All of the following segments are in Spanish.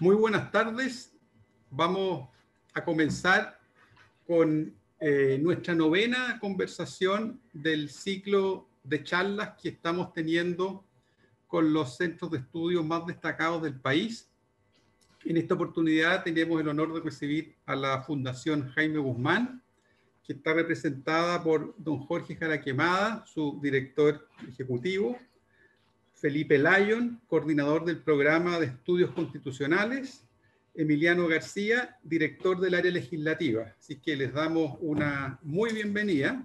Muy buenas tardes. Vamos a comenzar con eh, nuestra novena conversación del ciclo de charlas que estamos teniendo con los centros de estudio más destacados del país. En esta oportunidad tenemos el honor de recibir a la Fundación Jaime Guzmán, que está representada por don Jorge Jaraquemada, su director ejecutivo, Felipe Lyon, coordinador del programa de estudios constitucionales, Emiliano García, director del área legislativa. Así que les damos una muy bienvenida.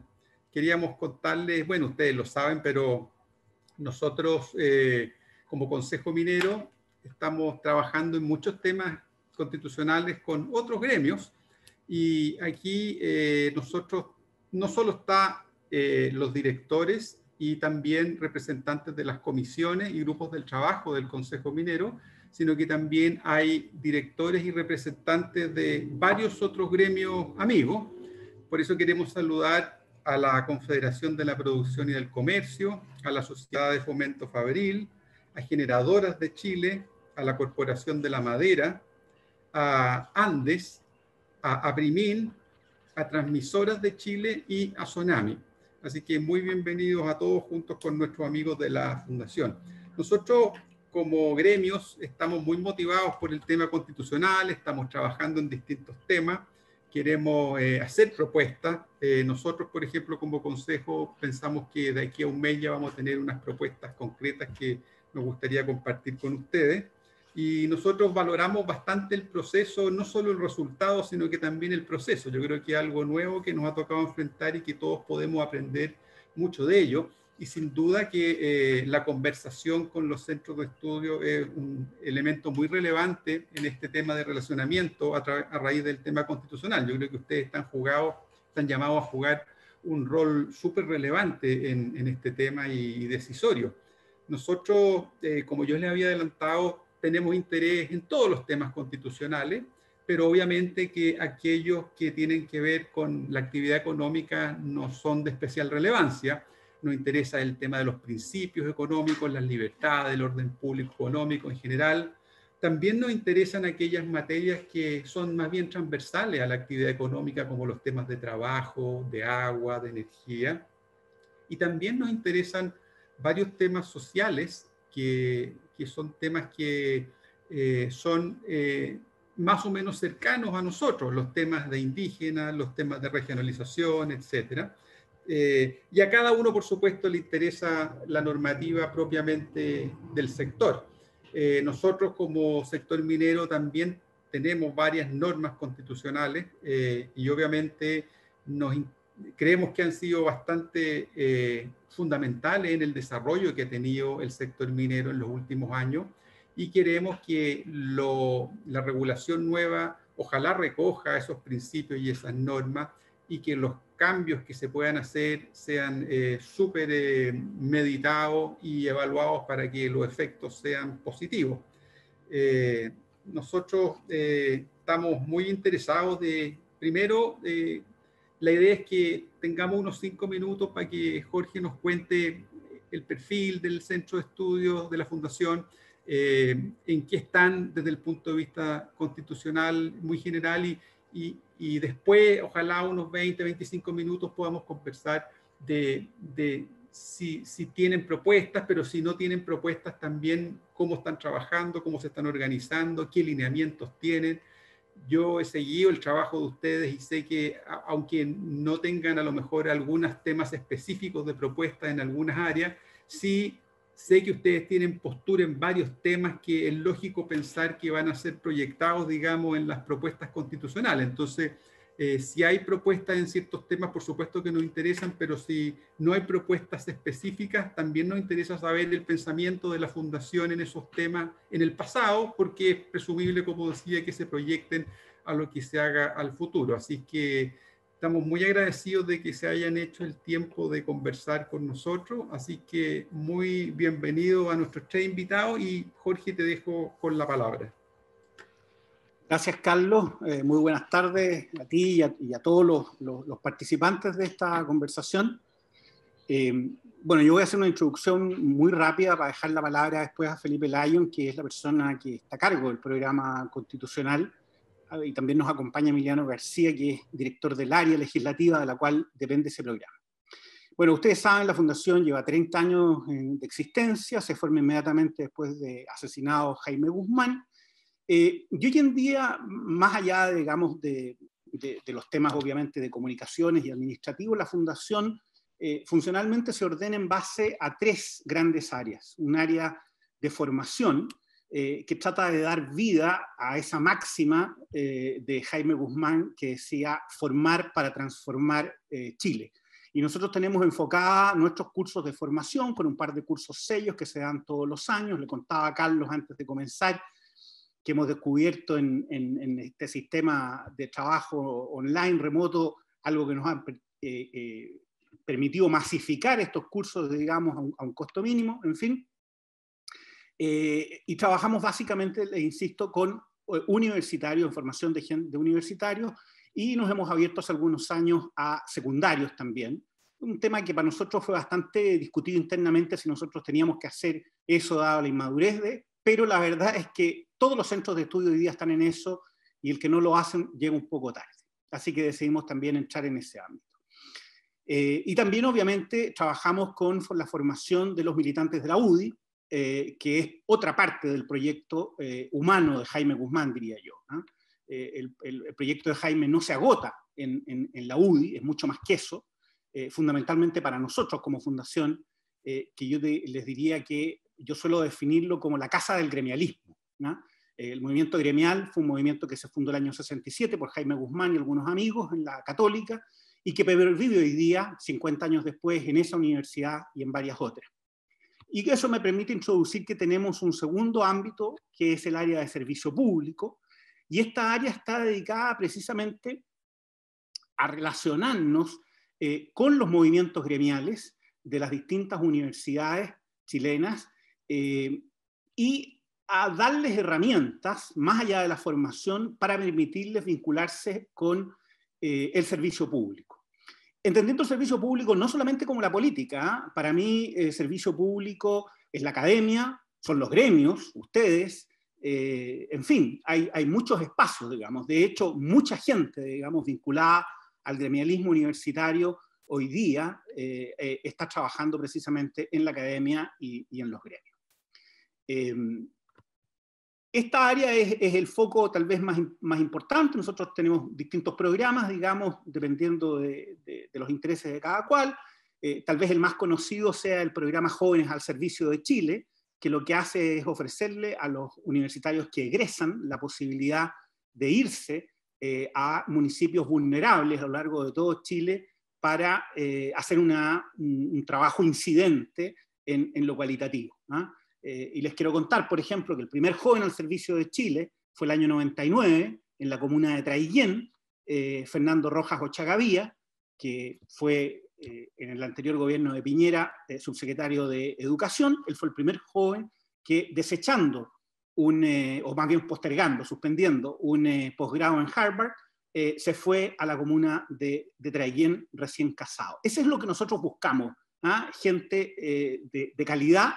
Queríamos contarles, bueno, ustedes lo saben, pero nosotros eh, como Consejo Minero estamos trabajando en muchos temas constitucionales con otros gremios y aquí eh, nosotros no solo está eh, los directores y también representantes de las comisiones y grupos del trabajo del Consejo Minero, sino que también hay directores y representantes de varios otros gremios amigos. Por eso queremos saludar a la Confederación de la Producción y del Comercio, a la Sociedad de Fomento Fabril, a Generadoras de Chile, a la Corporación de la Madera, a Andes, a Abrimil, a Transmisoras de Chile y a Sonami. Así que muy bienvenidos a todos juntos con nuestros amigos de la Fundación. Nosotros como gremios estamos muy motivados por el tema constitucional, estamos trabajando en distintos temas, queremos eh, hacer propuestas. Eh, nosotros, por ejemplo, como consejo, pensamos que de aquí a un mes ya vamos a tener unas propuestas concretas que nos gustaría compartir con ustedes y nosotros valoramos bastante el proceso, no solo el resultado, sino que también el proceso. Yo creo que es algo nuevo que nos ha tocado enfrentar y que todos podemos aprender mucho de ello. Y sin duda que eh, la conversación con los centros de estudio es un elemento muy relevante en este tema de relacionamiento a, a raíz del tema constitucional. Yo creo que ustedes están jugados, están llamados a jugar un rol súper relevante en, en, este tema y, decisorio. Nosotros, eh, como yo les había adelantado, tenemos interés en todos los temas constitucionales, pero obviamente que aquellos que tienen que ver con la actividad económica no son de especial relevancia. Nos interesa el tema de los principios económicos, las libertades, el orden público económico en general. También nos interesan aquellas materias que son más bien transversales a la actividad económica, como los temas de trabajo, de agua, de energía. Y también nos interesan varios temas sociales que, que son temas que eh, son eh, más o menos cercanos a nosotros, los temas de indígenas, los temas de regionalización, etc. Eh, y a cada uno, por supuesto, le interesa la normativa propiamente del sector. nosotros como sector minero también tenemos varias normas constitucionales y obviamente nos creemos que han sido bastante eh, fundamentales en el desarrollo que ha tenido el sector minero en los últimos años y queremos que la regulación nueva ojalá recoja esos principios y esas normas y que los cambios que se puedan hacer sean eh, súper eh, meditados y evaluados para que los efectos sean positivos. nosotros estamos muy interesados de, primero, la idea es que tengamos unos cinco minutos para que Jorge nos cuente el perfil del centro de estudios de la Fundación, eh, en qué están desde el punto de vista constitucional muy general y, y, y, después, ojalá unos 20, 25 minutos podamos conversar de, de si, si, tienen propuestas, pero si no tienen propuestas también cómo están trabajando, cómo se están organizando, qué lineamientos tienen yo he seguido el trabajo de ustedes y sé que aunque no tengan a lo mejor algunos temas específicos de propuesta en algunas áreas, sí sé que ustedes tienen postura en varios temas que es lógico pensar que van a ser proyectados, digamos, en las propuestas constitucionales. Entonces, eh, si hay propuestas en ciertos temas, por supuesto que nos interesan, pero si no hay propuestas específicas, también nos interesa saber el pensamiento de la Fundación en esos temas en el pasado, porque es presumible, como decía, que se proyecten a lo que se haga al futuro. Así que estamos muy agradecidos de que se hayan hecho el tiempo de conversar con nosotros. Así que muy bienvenido a nuestros tres invitados y Jorge, te dejo con la palabra. Gracias, Carlos. Eh, muy buenas tardes a ti y a, todos los, participantes de esta conversación. Eh, bueno, yo voy a hacer una introducción muy rápida para dejar la palabra después a Felipe Lyon, que es la persona que está a cargo del programa constitucional, y también nos acompaña Emiliano García, que es director del área legislativa de la cual depende ese programa. Bueno, ustedes saben, la Fundación lleva 30 años de existencia, se forma inmediatamente después de asesinado Jaime Guzmán. Eh, y hoy en día, más allá, digamos, de, los temas obviamente de comunicaciones y administrativos, la Fundación eh, funcionalmente se ordena en base a tres grandes áreas. Un área de formación, eh, que trata de dar vida a esa máxima de Jaime Guzmán que decía formar para transformar Chile. Y nosotros tenemos enfocada nuestros cursos de formación con un par de cursos sellos que se dan todos los años. Le contaba a Carlos antes de comenzar que hemos descubierto en, este sistema de trabajo online, remoto, algo que nos ha eh, eh, permitido masificar estos cursos, digamos, a un, costo mínimo, en fin. Eh, y trabajamos básicamente, le insisto, con universitarios, en formación de, de universitarios, y nos hemos abierto hace algunos años a secundarios también. Un tema que para nosotros fue bastante discutido internamente si nosotros teníamos que hacer eso dado la inmadurez de, pero la verdad es que todos los centros de estudio hoy día están en eso y el que no lo hacen llega un poco tarde. Así que decidimos también entrar en ese ámbito. Eh, y también, obviamente, trabajamos con la formación de los militantes de la UDI, eh, que es otra parte del proyecto eh, humano de Jaime Guzmán, diría yo. Eh, el, proyecto de Jaime no se agota en, la UDI, es mucho más que eso, eh, fundamentalmente para nosotros como fundación, eh, que yo les diría que yo suelo definirlo como la casa del gremialismo. El movimiento gremial fue un movimiento que se fundó el año 67 por Jaime Guzmán y algunos amigos en la católica, y que vive hoy día, 50 años después, en esa universidad y en varias otras. Y que eso me permite introducir que tenemos un segundo ámbito, que es el área de servicio público, y esta área está dedicada precisamente a relacionarnos eh, con los movimientos gremiales de las distintas universidades chilenas eh, y a darles herramientas, más allá de la formación, para permitirles vincularse con eh, el servicio público. Entendiendo el servicio público no solamente como la política, ¿ah? para mí el servicio público es la academia, son los gremios, ustedes, eh, en fin, hay, muchos espacios, digamos. De hecho, mucha gente, digamos, vinculada al gremialismo universitario hoy día eh, eh, está trabajando precisamente en la academia y, en los gremios. Esta área es, el foco tal vez más, más, importante. Nosotros tenemos distintos programas, digamos, dependiendo de, los intereses de cada cual. tal vez el más conocido sea el programa Jóvenes al Servicio de Chile, que lo que hace es ofrecerle a los universitarios que egresan la posibilidad de irse eh, a municipios vulnerables a lo largo de todo Chile para eh, hacer una, un, trabajo incidente en, lo cualitativo. ¿ah? Eh, y les quiero contar, por ejemplo, que el primer joven al servicio de Chile fue el año 99 en la comuna de Traillén, Fernando Rojas Ochagavía, que fue eh, en el anterior gobierno de Piñera, eh, subsecretario de Educación, él fue el primer joven que desechando un, eh, o más bien postergando, suspendiendo un posgrado en Harvard, se fue a la comuna de, de Traillén recién casado. Eso es lo que nosotros buscamos, ¿ah? gente de, de, calidad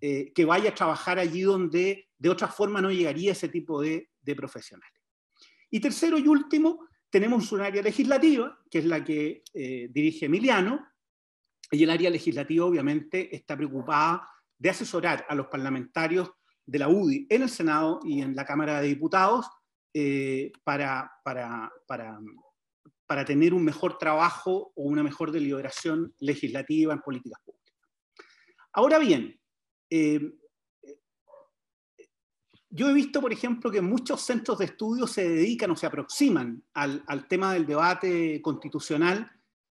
que vaya a trabajar allí donde de otra forma no llegaría ese tipo de, profesionales. Y tercero y último, tenemos un área legislativa, que es la que eh, dirige Emiliano, y el área legislativa obviamente está preocupada de asesorar a los parlamentarios de la UDI en el Senado y en la Cámara de Diputados eh, para, para, tener un mejor trabajo o una mejor deliberación legislativa en políticas públicas. Ahora bien, eh, yo he visto, por ejemplo, que muchos centros de estudio se dedican o se aproximan al, tema del debate constitucional,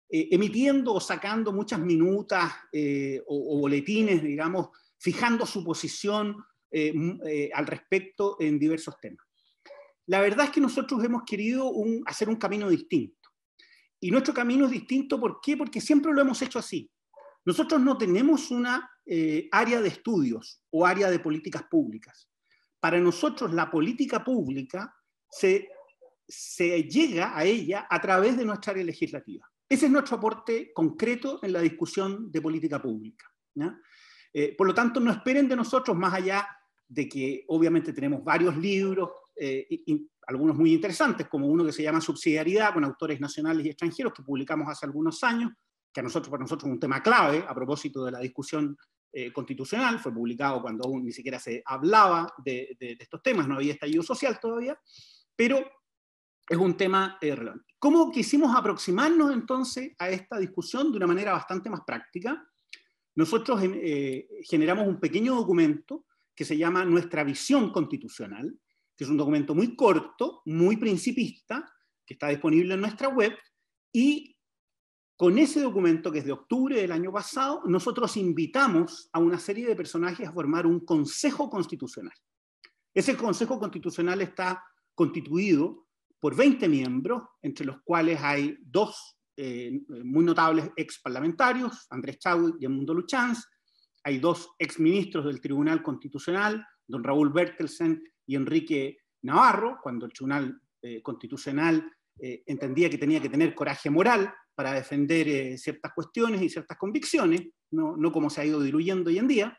eh, emitiendo o sacando muchas minutas eh, o, boletines, digamos, fijando su posición eh, al respecto en diversos temas. La verdad es que nosotros hemos querido hacer un camino distinto. Y nuestro camino es distinto, ¿por qué? Porque siempre lo hemos hecho así. Nosotros no tenemos una área de estudios o área de políticas públicas para nosotros la política pública se, llega a ella a través de nuestra área legislativa. Ese es nuestro aporte concreto en la discusión de política pública. Eh, por lo tanto, no esperen de nosotros, más allá de que obviamente tenemos varios libros, eh, y, algunos muy interesantes, como uno que se llama Subsidiariedad, con autores nacionales y extranjeros, que publicamos hace algunos años, que a nosotros, para nosotros es un tema clave a propósito de la discusión eh, constitucional, fue publicado cuando aún ni siquiera se hablaba de, estos temas, no había estallido social todavía, pero es un tema relevante. ¿Cómo quisimos aproximarnos entonces a esta discusión de una manera bastante más práctica? Nosotros eh, generamos un pequeño documento que se llama Nuestra Visión Constitucional, que es un documento muy corto, muy principista, que está disponible en nuestra web, y con ese documento, que es de octubre del año pasado, nosotros invitamos a una serie de personajes a formar un Consejo Constitucional. Ese Consejo Constitucional está constituido por 20 miembros, entre los cuales hay dos eh, muy notables ex parlamentarios, Andrés Chau y Edmundo Luchanz, hay dos ex ministros del Tribunal Constitucional, don Raúl Bertelsen y Enrique Navarro, cuando el Tribunal eh, Constitucional eh, entendía que tenía que tener coraje moral para defender eh, ciertas cuestiones y ciertas convicciones, no, como se ha ido diluyendo hoy en día.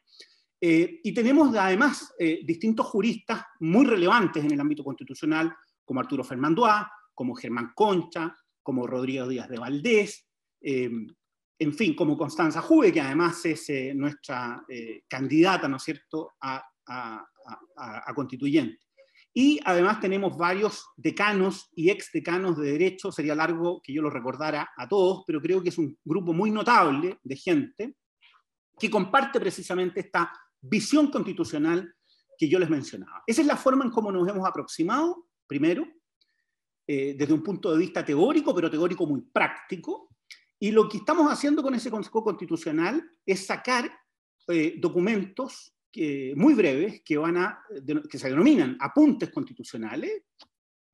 y tenemos además distintos juristas muy relevantes en el ámbito constitucional, como Arturo Fernandoá, como Germán Concha, como Rodrigo Díaz de Valdés, en fin, como Constanza Juve, que además es nuestra candidata, ¿no es cierto?, a, constituyente. Y además tenemos varios decanos y ex decanos de derecho, sería largo que yo lo recordara a todos, pero creo que es un grupo muy notable de gente que comparte precisamente esta visión constitucional que yo les mencionaba. Esa es la forma en cómo nos hemos aproximado, primero, eh, desde un punto de vista teórico, pero teórico muy práctico, y lo que estamos haciendo con ese Consejo Constitucional es sacar eh, documentos muy breves que, van a, que se denominan apuntes constitucionales.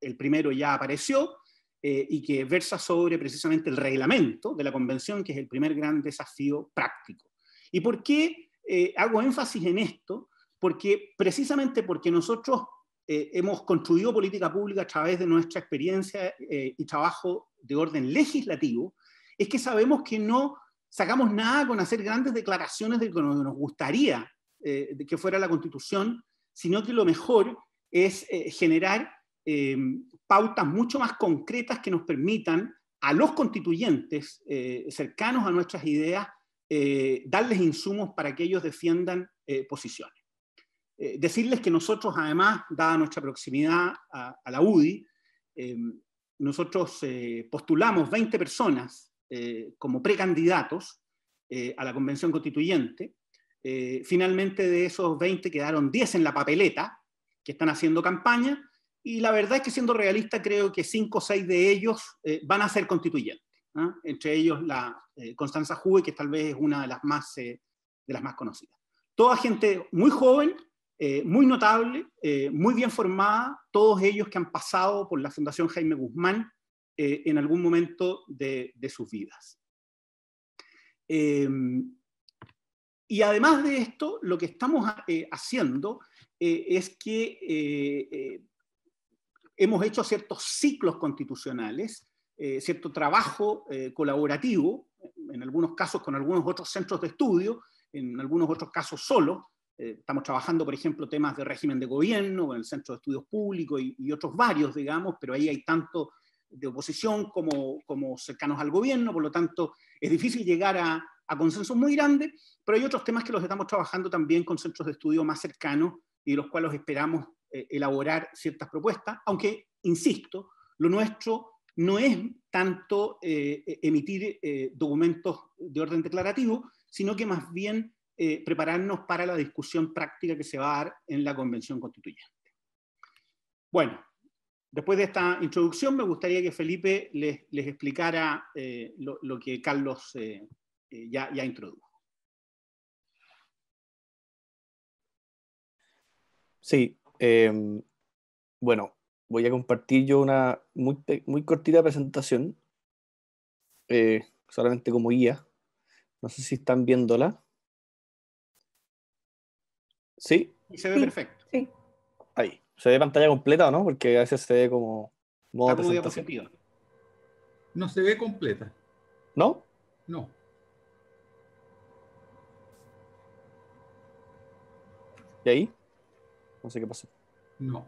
El primero ya apareció eh, y que versa sobre precisamente el reglamento de la convención, que es el primer gran desafío práctico. ¿Y por qué eh, hago énfasis en esto? Porque precisamente porque nosotros eh, hemos construido política pública a través de nuestra experiencia y trabajo de orden legislativo, es que sabemos que no sacamos nada con hacer grandes declaraciones de lo que nos gustaría eh, que fuera la constitución, sino que lo mejor es eh, generar eh, pautas mucho más concretas que nos permitan a los constituyentes cercanos a nuestras ideas darles insumos para que ellos defiendan posiciones. decirles que nosotros, además, dada nuestra proximidad a, a la UDI, nosotros postulamos 20 personas como precandidatos a la Convención Constituyente, eh, finalmente de esos 20 quedaron 10 en la papeleta, que están haciendo campaña, y la verdad es que siendo realista creo que 5 o 6 de ellos eh, van a ser constituyentes, entre ellos la eh, Constanza Juve, que tal vez es una de las más, de las más conocidas. Toda gente muy joven, muy notable, muy bien formada, todos ellos que han pasado por la Fundación Jaime Guzmán en algún momento de sus vidas. Y además de esto, lo que estamos eh, haciendo eh, es que eh, hemos hecho ciertos ciclos constitucionales, cierto trabajo colaborativo, en algunos casos con algunos otros centros de estudio, en algunos otros casos solo. estamos trabajando, por ejemplo, temas de régimen de gobierno, en el Centro de Estudios Públicos y, y otros varios, digamos, pero ahí hay tanto de oposición como, como cercanos al gobierno, por lo tanto es difícil llegar a, a consensos muy grandes, pero hay otros temas que los estamos trabajando también con centros de estudio más cercanos y de los cuales esperamos eh, elaborar ciertas propuestas, aunque, insisto, lo nuestro no es tanto eh, e-, emitir eh, documentos de orden declarativo, sino que más bien prepararnos para la discusión práctica que se va a dar en la Convención Constituyente. Bueno, después de esta introducción me gustaría que Felipe les, les explicara lo, lo, que Carlos eh, ya, ya introdujo. Sí, em, bueno, voy a compartir yo una muy, muy cortita presentación, eh, solamente como guía. No sé si están viéndola. ¿Sí? Y se ve perfecto. Sí. Ahí. ¿Se ve pantalla completa o no? Porque a veces se ve como modo presentación. No se ve completa. ¿No? No. ¿Y ahí? No sé qué pasó. No.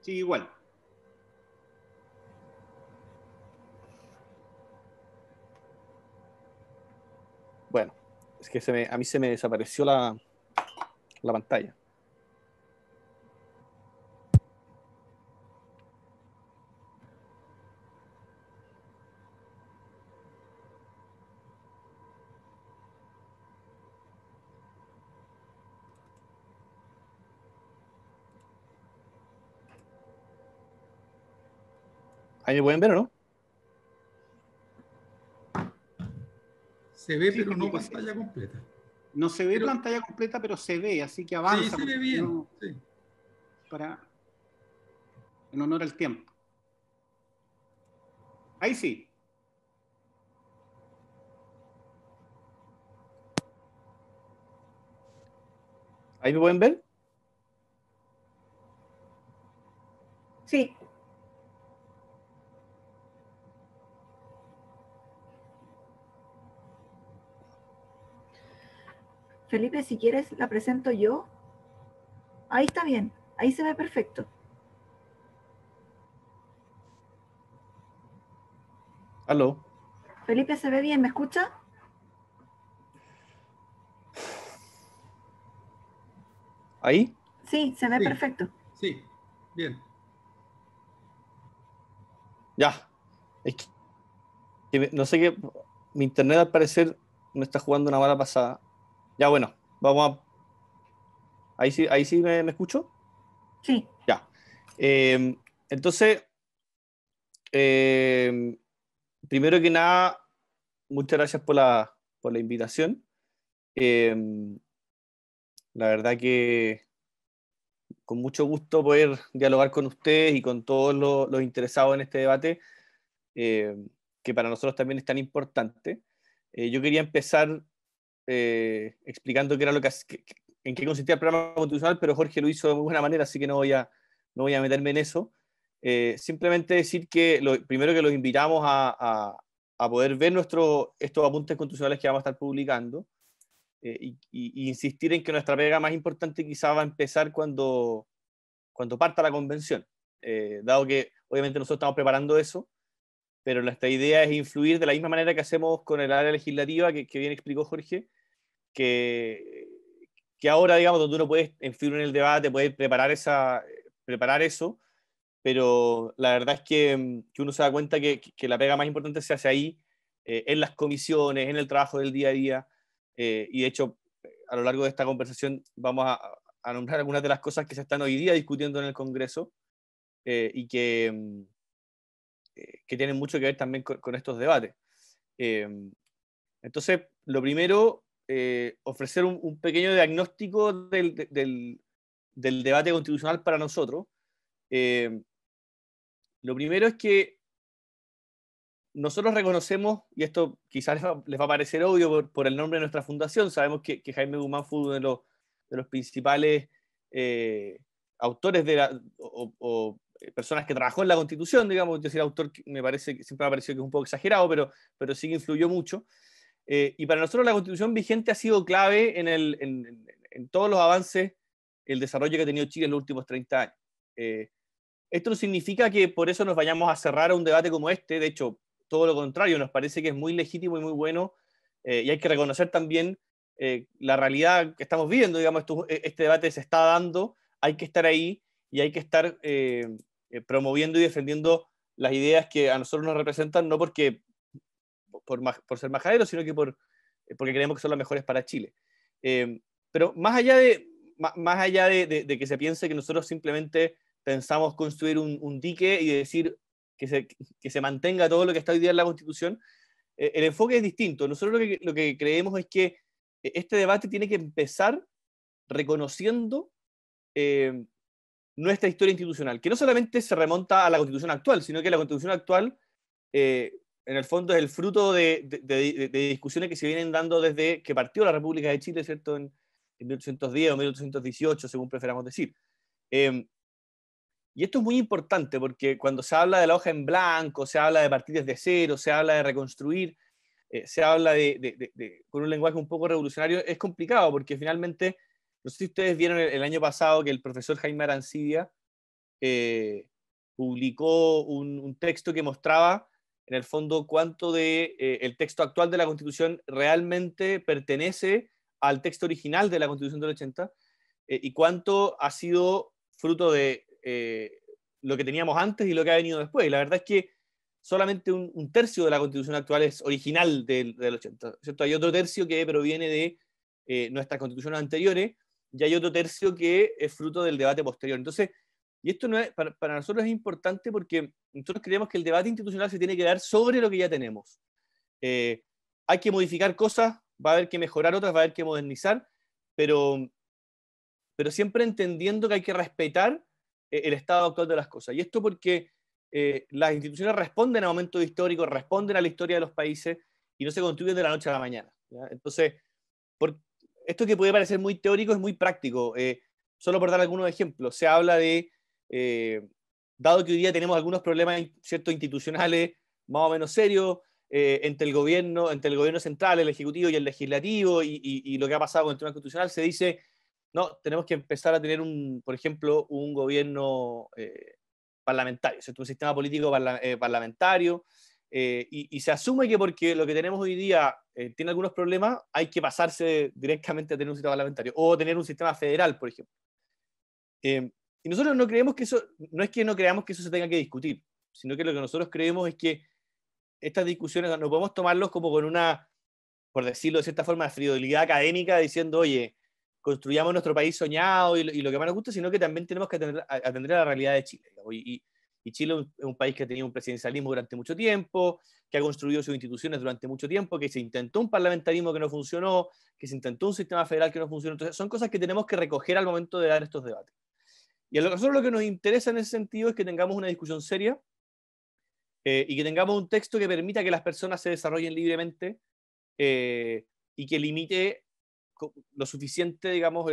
Sí, igual. Bueno, es que se me, a mí se me desapareció la, la pantalla. ¿Ahí me pueden ver o no? Se ve, Sí, pero sí, no sí. pantalla completa. No se ve Pero- pantalla completa, pero se ve, así que Sí, avanza. se ve bien. no- sí. para, en honor al tiempo. Ahí sí. ¿Ahí me pueden ver? Sí, Felipe, si quieres, la presento yo. Ahí está bien, ahí se ve perfecto. ¿Aló? Felipe, ¿se ve bien? ¿Me escucha? ¿Ahí? Sí, se ve Sí. perfecto. Sí, bien. Ya. Es que, no sé qué. Mi internet al parecer me está jugando una mala pasada. Ya, bueno, vamos a. Ahí sí, ahí sí me, me escucho. Sí, Ya. Eh, entonces, eh, primero que nada, muchas gracias por la, por la invitación. Eh, la verdad que con mucho gusto poder dialogar con ustedes y con todos los, los interesados en este debate, eh, que para nosotros también es tan importante. Eh, yo quería empezar eh, explicando qué era lo que, en qué consistía el programa constitucional, pero Jorge lo hizo de muy buena manera, así que no voy a, no voy a meterme en eso. Eh, simplemente decir que lo, primero que los invitamos a, a- poder ver nuestro, estos apuntes constitucionales que vamos a estar publicando eh, y, insistir en que nuestra pega más importante quizá va a empezar cuando, cuando parta la convención, Eh, dado que obviamente nosotros estamos preparando eso, pero nuestra idea es influir de la misma manera que hacemos con el área legislativa, que bien explicó Jorge, que, que ahora, digamos, donde uno puede influir en el debate, puede preparar, esa, preparar eso, pero la verdad es que, mm, que uno se da cuenta que, que la pega más importante se hace ahí, eh, en las comisiones, en el trabajo del día a día, eh, y de hecho, a lo largo de esta conversación vamos a, a nombrar algunas de las cosas que se están hoy día discutiendo en el Congreso eh, y que, mm, eh, que tienen mucho que ver también con, con estos debates. Eh, entonces, lo primero, eh, ofrecer un, pequeño diagnóstico del, de- del- debate constitucional para nosotros. Eh, lo primero es que nosotros reconocemos, y esto quizás les va, a parecer obvio por, el nombre de nuestra fundación, sabemos que, Jaime Guzmán fue uno de los, principales eh, autores de la, o, personas que trabajó en la Constitución, digamos, decir autor me parece siempre me ha parecido que es un poco exagerado, pero, pero sí que influyó mucho. Eh, y para nosotros la Constitución vigente ha sido clave en, el, en, en- todos los avances, el desarrollo que ha tenido Chile en los últimos 30 años. Eh, esto no significa que por eso nos vayamos a cerrar a un debate como este, de hecho, todo lo contrario, nos parece que es muy legítimo y muy bueno, eh, y hay que reconocer también eh, la realidad que estamos viviendo, digamos, esto- este debate se está dando, hay que estar ahí y hay que estar eh, eh, promoviendo y defendiendo las ideas que a nosotros nos representan, no porque por, por ser majaderos, sino que por, eh, porque creemos que son las mejores para Chile. Eh, pero más allá de, más allá de, que se piense que nosotros simplemente pensamos construir un, dique y decir que se, que se mantenga todo lo que está hoy día en la Constitución, eh, el enfoque es distinto. Nosotros lo que, creemos es que eh, este debate tiene que empezar reconociendo nuestra historia institucional, que no solamente se remonta a la Constitución actual, sino que la Constitución actual, en el fondo, es el fruto de, de- de- de discusiones que se vienen dando desde que partió la República de Chile, ¿cierto? En, en 1810 o 1818, según preferamos decir. Eh, y esto es muy importante porque cuando se habla de la hoja en blanco, se habla de partir desde cero, se habla de reconstruir, eh, se habla de, con un lenguaje un poco revolucionario, es complicado porque finalmente, no sé si ustedes vieron el, año pasado que el profesor Jaime Arancibia eh, publicó un, texto que mostraba en el fondo cuánto de eh, el texto actual de la Constitución realmente pertenece al texto original de la Constitución del 80 y cuánto ha sido fruto de lo que teníamos antes y lo que ha venido después. Y la verdad es que solamente un, tercio de la constitución actual es original del, 80. ¿cierto? Hay otro tercio que proviene de eh, nuestras constituciones anteriores y hay otro tercio que es fruto del debate posterior. Entonces, y esto no es, para, nosotros es importante porque nosotros creemos que el debate institucional se tiene que dar sobre lo que ya tenemos. Eh, hay que modificar cosas, va a haber que mejorar otras, va a haber que modernizar, pero, pero siempre entendiendo que hay que respetar eh, el estado actual de las cosas. Y esto porque eh, las instituciones responden a momentos históricos, responden a la historia de los países y no se construyen de la noche a la mañana. Entonces, por, esto que puede parecer muy teórico es muy práctico. Eh, solo por dar algunos ejemplos, se habla de, eh, dado que hoy día tenemos algunos problemas ciertos institucionales más o menos serios, entre, el gobierno, entre el gobierno central, el ejecutivo y el legislativo, y, lo que ha pasado con el tema constitucional, se dice, no, tenemos que empezar a tener, un, por ejemplo, un gobierno parlamentario, un sistema político eh, parlamentario, eh, y, se asume que porque lo que tenemos hoy día eh, tiene algunos problemas, hay que pasarse directamente a tener un sistema parlamentario, o tener un sistema federal, por ejemplo. Y nosotros no creemos que eso, no es que no creamos que eso se tenga que discutir, sino que lo que nosotros creemos es que estas discusiones no podemos tomarlos como con una, por decirlo de cierta forma, frivolidad académica, diciendo, oye, construyamos nuestro país soñado y, lo que más nos gusta, sino que también tenemos que atender, a la realidad de Chile. Y, Chile es un país que ha tenido un presidencialismo durante mucho tiempo, que ha construido sus instituciones durante mucho tiempo, que se intentó un parlamentarismo que no funcionó, que se intentó un sistema federal que no funcionó. Entonces, son cosas que tenemos que recoger al momento de dar estos debates. Y a nosotros lo que nos interesa en ese sentido es que tengamos una discusión seria eh, y que tengamos un texto que permita que las personas se desarrollen libremente eh, y que limite lo suficiente, digamos,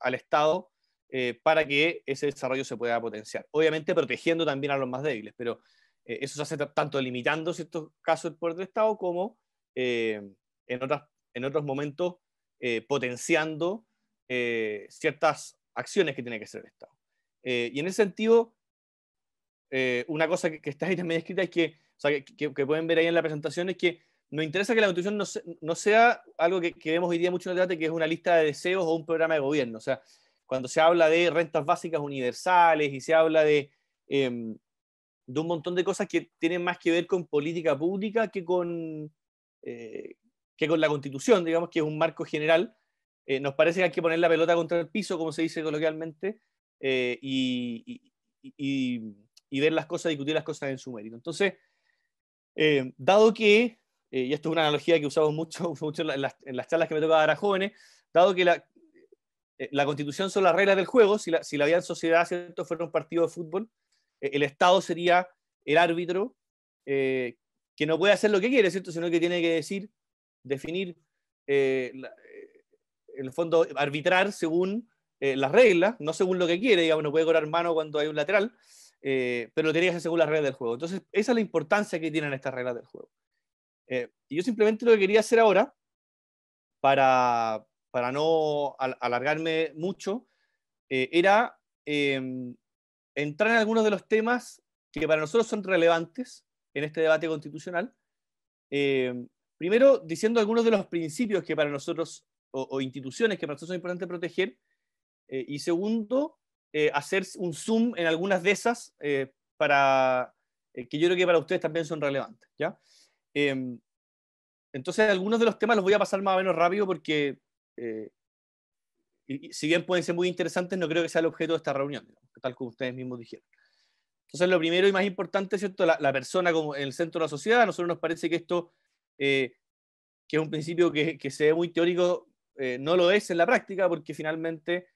al Estado eh, para que ese desarrollo se pueda potenciar. Obviamente protegiendo también a los más débiles, pero eh, eso se hace tanto limitando ciertos casos del poder del Estado como en, otras, en otros momentos potenciando ciertas acciones que tiene que hacer el Estado. y en ese sentido, una cosa que, está ahí también escrita es que, que pueden ver ahí en la presentación es que nos interesa que la constitución no, sea algo que, vemos hoy día mucho en el debate, que es una lista de deseos o un programa de gobierno. O sea, cuando se habla de rentas básicas universales y se habla de, em, de un montón de cosas que tienen más que ver con política pública que con, eh, que con la constitución, digamos que es un marco general, eh, nos parece que hay que poner la pelota contra el piso, como se dice coloquialmente, eh, y, ver las cosas, discutir las cosas en su mérito. Entonces, dado que eh, y esto es una analogía que usamos mucho, en, las, charlas que me tocaba dar a jóvenes, dado que la, eh, la constitución son las reglas del juego, si la, si la vida en sociedad ¿cierto? fuera un partido de fútbol, eh, el Estado sería el árbitro que no puede hacer lo que quiere, ¿cierto? sino que tiene que decir, definir, en el fondo, arbitrar según las reglas, no según lo que quiere, digamos, no puede cobrar mano cuando hay un lateral, pero lo tiene que hacer según las reglas del juego. Entonces, esa es la importancia que tienen estas reglas del juego. Eh, y yo simplemente lo que quería hacer ahora, para, para no alargarme mucho, eh, era em, entrar en algunos de los temas que para nosotros son relevantes en este debate constitucional. Primero, diciendo algunos de los principios que para nosotros, o, instituciones que para nosotros es importante proteger. Eh, y segundo, hacer un zoom en algunas de esas para, que yo creo que para ustedes también son relevantes. ¿ya? Em, entonces, algunos de los temas los voy a pasar más o menos rápido porque, eh, si bien pueden ser muy interesantes, no creo que sea el objeto de esta reunión, tal como ustedes mismos dijeron. Entonces, lo primero y más importante, ¿cierto? La, la persona como el centro de la sociedad. A nosotros nos parece que esto, eh, que es un principio que, que, se ve muy teórico, eh, no lo es en la práctica, porque finalmente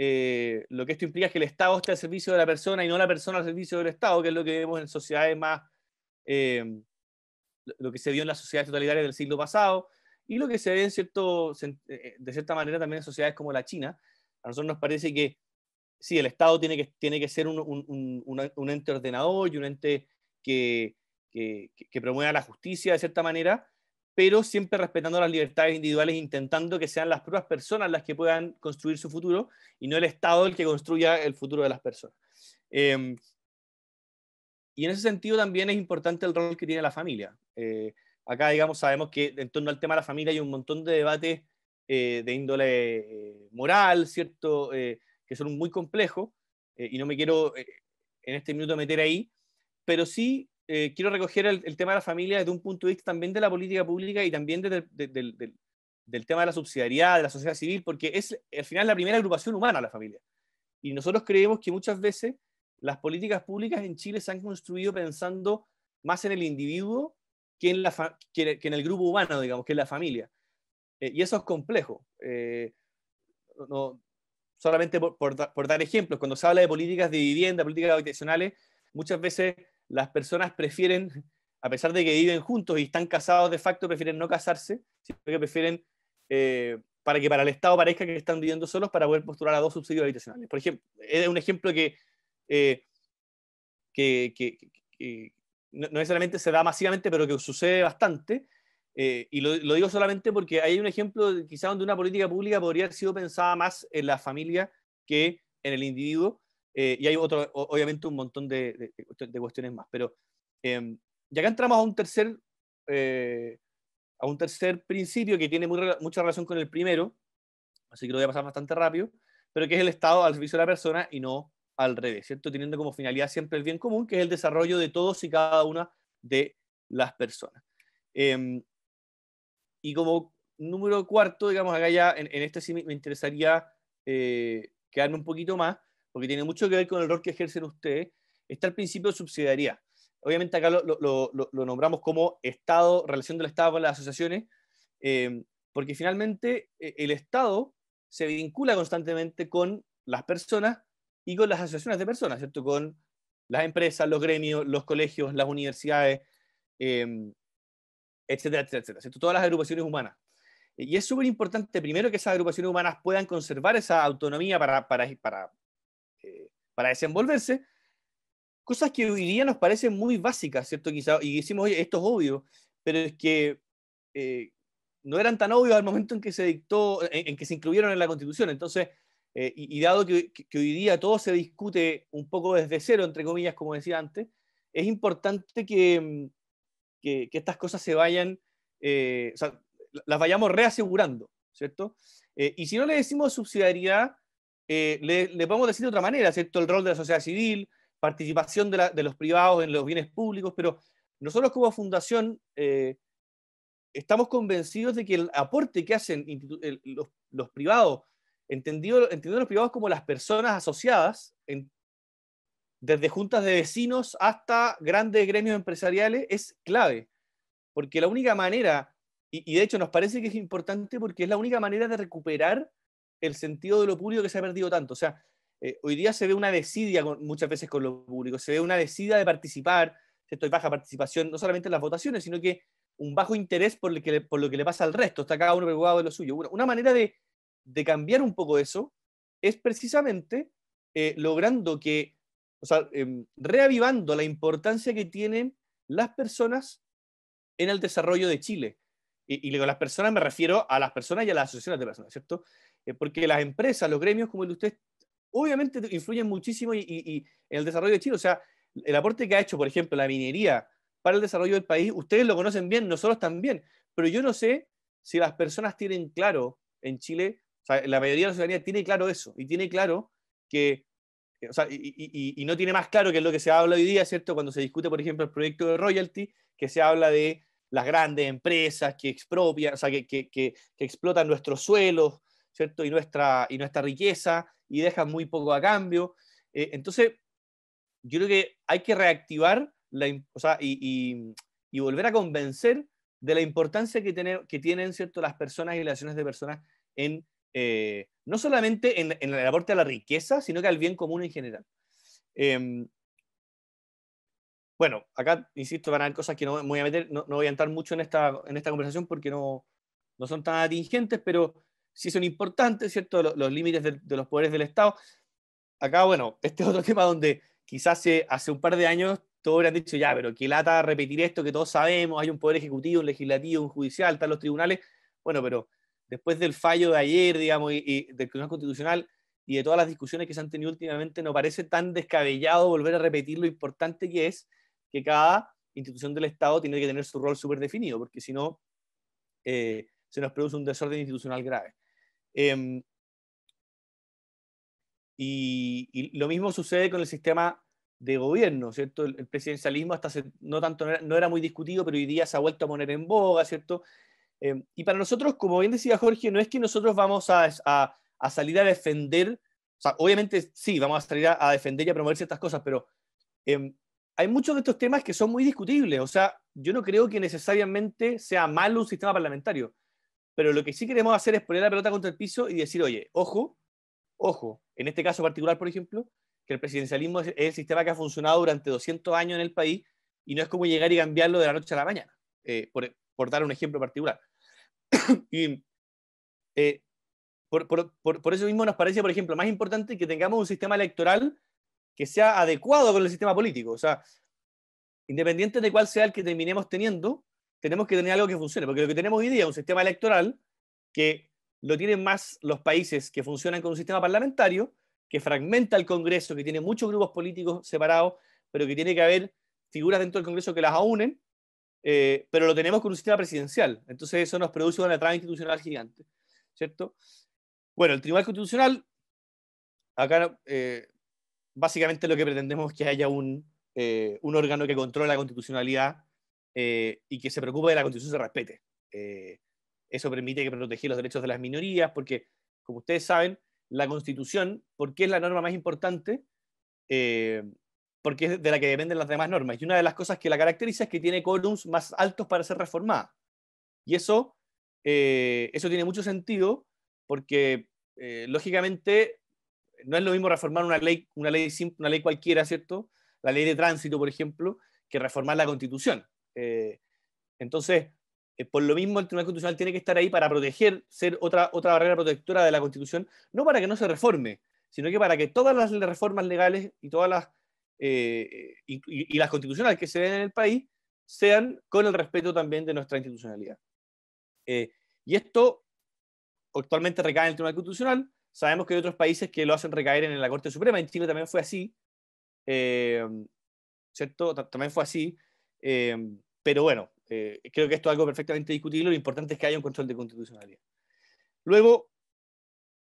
lo que esto implica es que el Estado esté al servicio de la persona y no la persona al servicio del Estado, que es lo que vemos en sociedades más lo que se vio en las sociedades totalitarias del siglo pasado y lo que se ve en cierto, eh, de cierta manera también en sociedades como la China. A nosotros nos parece que sí, el Estado tiene que, tiene que ser un, un, un, ente ordenador y un ente que, que, que, promueva la justicia de cierta manera, pero siempre respetando las libertades individuales, intentando que sean las propias personas las que puedan construir su futuro y no el Estado el que construya el futuro de las personas. Em, y en ese sentido también es importante el rol que tiene la familia. Eh, acá, digamos, sabemos que en torno al tema de la familia hay un montón de debates eh, de índole eh, moral, ¿cierto? que son muy complejos, y no me quiero en este minuto meter ahí, pero sí quiero recoger el, tema de la familia desde un punto de vista también de la política pública y también del, del tema de la subsidiariedad, de la sociedad civil, porque es al final la primera agrupación humana la familia. Y nosotros creemos que muchas veces las políticas públicas en Chile se han construido pensando más en el individuo que en, la que, en el grupo humano, digamos, que en la familia. Eh, y eso es complejo. Eh, no, solamente por, dar ejemplos, cuando se habla de políticas de vivienda, políticas habitacionales, muchas veces las personas prefieren, a pesar de que viven juntos y están casados de facto, prefieren no casarse, sino que prefieren, eh, para que para el Estado parezca que están viviendo solos, para poder postular a dos subsidios habitacionales. Por ejemplo, es un ejemplo que eh, que, no necesariamente se da masivamente, pero que sucede bastante. Eh, y lo, digo solamente porque hay un ejemplo quizá donde una política pública podría haber sido pensada más en la familia que en el individuo. Eh, y hay otro, obviamente un montón de, cuestiones más. Pero em, ya que entramos a un tercer, a un tercer principio que tiene mucha relación con el primero, así que lo voy a pasar bastante rápido, pero que es el Estado al servicio de la persona y no al revés, ¿cierto? Teniendo como finalidad siempre el bien común, que es el desarrollo de todos y cada una de las personas. Em, y como número cuarto, digamos, acá ya en, este sí me interesaría eh, quedarme un poquito más, porque tiene mucho que ver con el rol que ejercen ustedes, está el principio de subsidiariedad. Obviamente acá lo, lo, nombramos como Estado, relación del Estado con las asociaciones, em, porque finalmente eh, el Estado se vincula constantemente con las personas y con las asociaciones de personas, ¿cierto? Con las empresas, los gremios, los colegios, las universidades, em, etcétera, etcétera, ¿cierto? Todas las agrupaciones humanas. Y es súper importante, primero, que esas agrupaciones humanas puedan conservar esa autonomía para, para, para, eh, para desenvolverse, cosas que hoy día nos parecen muy básicas, ¿cierto? Quizá, y decimos, oye, esto es obvio, pero es que eh, no eran tan obvios al momento en que se dictó, en, que se incluyeron en la Constitución. Entonces, eh, y, dado que, hoy día todo se discute un poco desde cero, entre comillas, como decía antes, es importante que, mm, que, estas cosas se vayan, eh, o sea, las vayamos reasegurando, ¿cierto? Eh, y si no le decimos subsidiariedad, le, le, podemos decir de otra manera, ¿cierto? El rol de la sociedad civil, participación de, los privados en los bienes públicos, pero nosotros como fundación estamos convencidos de que el aporte que hacen los, los privados entendido, entendido los privados como las personas asociadas, desde juntas de vecinos hasta grandes gremios empresariales, es clave. Porque la única manera, y, de hecho nos parece que es importante porque es la única manera de recuperar el sentido de lo público que se ha perdido tanto. O sea, eh, hoy día se ve una desidia muchas veces con lo público, se ve una desidia de participar, esto baja participación, no solamente en las votaciones, sino que un bajo interés por lo que, por lo que le pasa al resto, está cada uno preocupado de lo suyo. una manera de, de cambiar un poco eso es precisamente eh, logrando que, o sea, em, reavivando la importancia que tienen las personas en el desarrollo de Chile. Y, y con las personas me refiero a las personas y a las asociaciones de personas, ¿cierto? Eh, porque las empresas, los gremios como el de usted, obviamente influyen muchísimo y, en el desarrollo de Chile. O sea, el aporte que ha hecho, por ejemplo, la minería para el desarrollo del país, ustedes lo conocen bien, nosotros también, pero yo no sé si las personas tienen claro en Chile la mayoría de la ciudadanía tiene claro eso y tiene claro que, o sea, y, no tiene más claro que es lo que se habla hoy día, ¿cierto? Cuando se discute, por ejemplo, el proyecto de royalty, que se habla de las grandes empresas que expropian, o sea, que, que, que, explotan nuestros suelos, ¿cierto? Y nuestra, y nuestra riqueza y dejan muy poco a cambio. Eh, entonces, yo creo que hay que reactivar la, o sea, y, y, volver a convencer de la importancia que, tiene, que tienen ¿cierto? las personas y relaciones de personas en eh, no solamente en, el aporte a la riqueza, sino que al bien común en general. Em, bueno, acá, insisto, van a haber cosas que no voy a meter, no, voy a entrar mucho en esta, en esta conversación porque no, no son tan atingentes, pero sí son importantes, ¿cierto? Los, límites de, los poderes del Estado. Acá, bueno, este es otro tema donde quizás hace, hace un par de años historia han dicho, ya, pero que lata repetir esto que todos sabemos, hay un poder ejecutivo, un legislativo, un judicial, están los tribunales. Bueno, pero después del fallo de ayer, digamos, y, del Tribunal Constitucional y de todas las discusiones que se han tenido últimamente, no parece tan descabellado volver a repetir lo importante que es que cada institución del Estado tiene que tener su rol súper definido, porque si no, eh, se nos produce un desorden institucional grave. Em, y, lo mismo sucede con el sistema de gobierno, ¿cierto? El, presidencialismo hasta no tanto no era, muy discutido, pero hoy día se ha vuelto a poner en boga, ¿cierto? Em, y para nosotros, como bien decía Jorge, no es que nosotros vamos a, a, salir a defender, o sea, obviamente sí, vamos a salir a, defender y a promover ciertas cosas, pero em, hay muchos de estos temas que son muy discutibles, o sea, yo no creo que necesariamente sea malo un sistema parlamentario, pero lo que sí queremos hacer es poner la pelota contra el piso y decir, oye, ojo, ojo, en este caso particular, por ejemplo, que el presidencialismo es el sistema que ha funcionado durante 200 años en el país y no es como llegar y cambiarlo de la noche a la mañana, eh, por, dar un ejemplo particular. y eh, por, eso mismo nos parece, por ejemplo, más importante que tengamos un sistema electoral que sea adecuado con el sistema político. O sea, independiente de cuál sea el que terminemos teniendo, tenemos que tener algo que funcione, porque lo que tenemos hoy día es un sistema electoral que lo tienen más los países que funcionan con un sistema parlamentario, que fragmenta el Congreso, que tiene muchos grupos políticos separados, pero que tiene que haber figuras dentro del Congreso que las unen, eh, pero lo tenemos con un sistema presidencial. Entonces eso nos produce una trama institucional gigante, ¿cierto? Bueno, el Tribunal Constitucional, acá eh, básicamente lo que pretendemos es que haya un, eh, órgano que controle la constitucionalidad y que se preocupe de la constitución se respete. eso permite que proteger los derechos de las minorías, porque, como ustedes saben, la constitución, porque es la norma más importante, porque es de la que dependen las demás normas. Y una de las cosas que la caracteriza es que tiene quórums más altos para ser reformada. Y eso, eh, eso tiene mucho sentido porque, eh, lógicamente, no es lo mismo reformar una ley, una, ley una ley cualquiera, ¿cierto? La ley de tránsito, por ejemplo, que reformar la constitución. Eh, entonces, por lo mismo, el Tribunal Constitucional tiene que estar ahí para proteger, ser otra, otra barrera protectora de la Constitución, no para que no se reforme, sino que para que todas las reformas legales y todas las eh, y, las constitucionales que se ven en el país sean con el respeto también de nuestra institucionalidad. Eh, y esto actualmente recae en el Tribunal Constitucional. Sabemos que hay otros países que lo hacen recaer en la Corte Suprema. En Chile también fue así. Eh, ¿Cierto? También fue así. pero bueno, creo que esto es algo perfectamente discutible. Lo importante es que haya un control de constitucionalidad. Luego,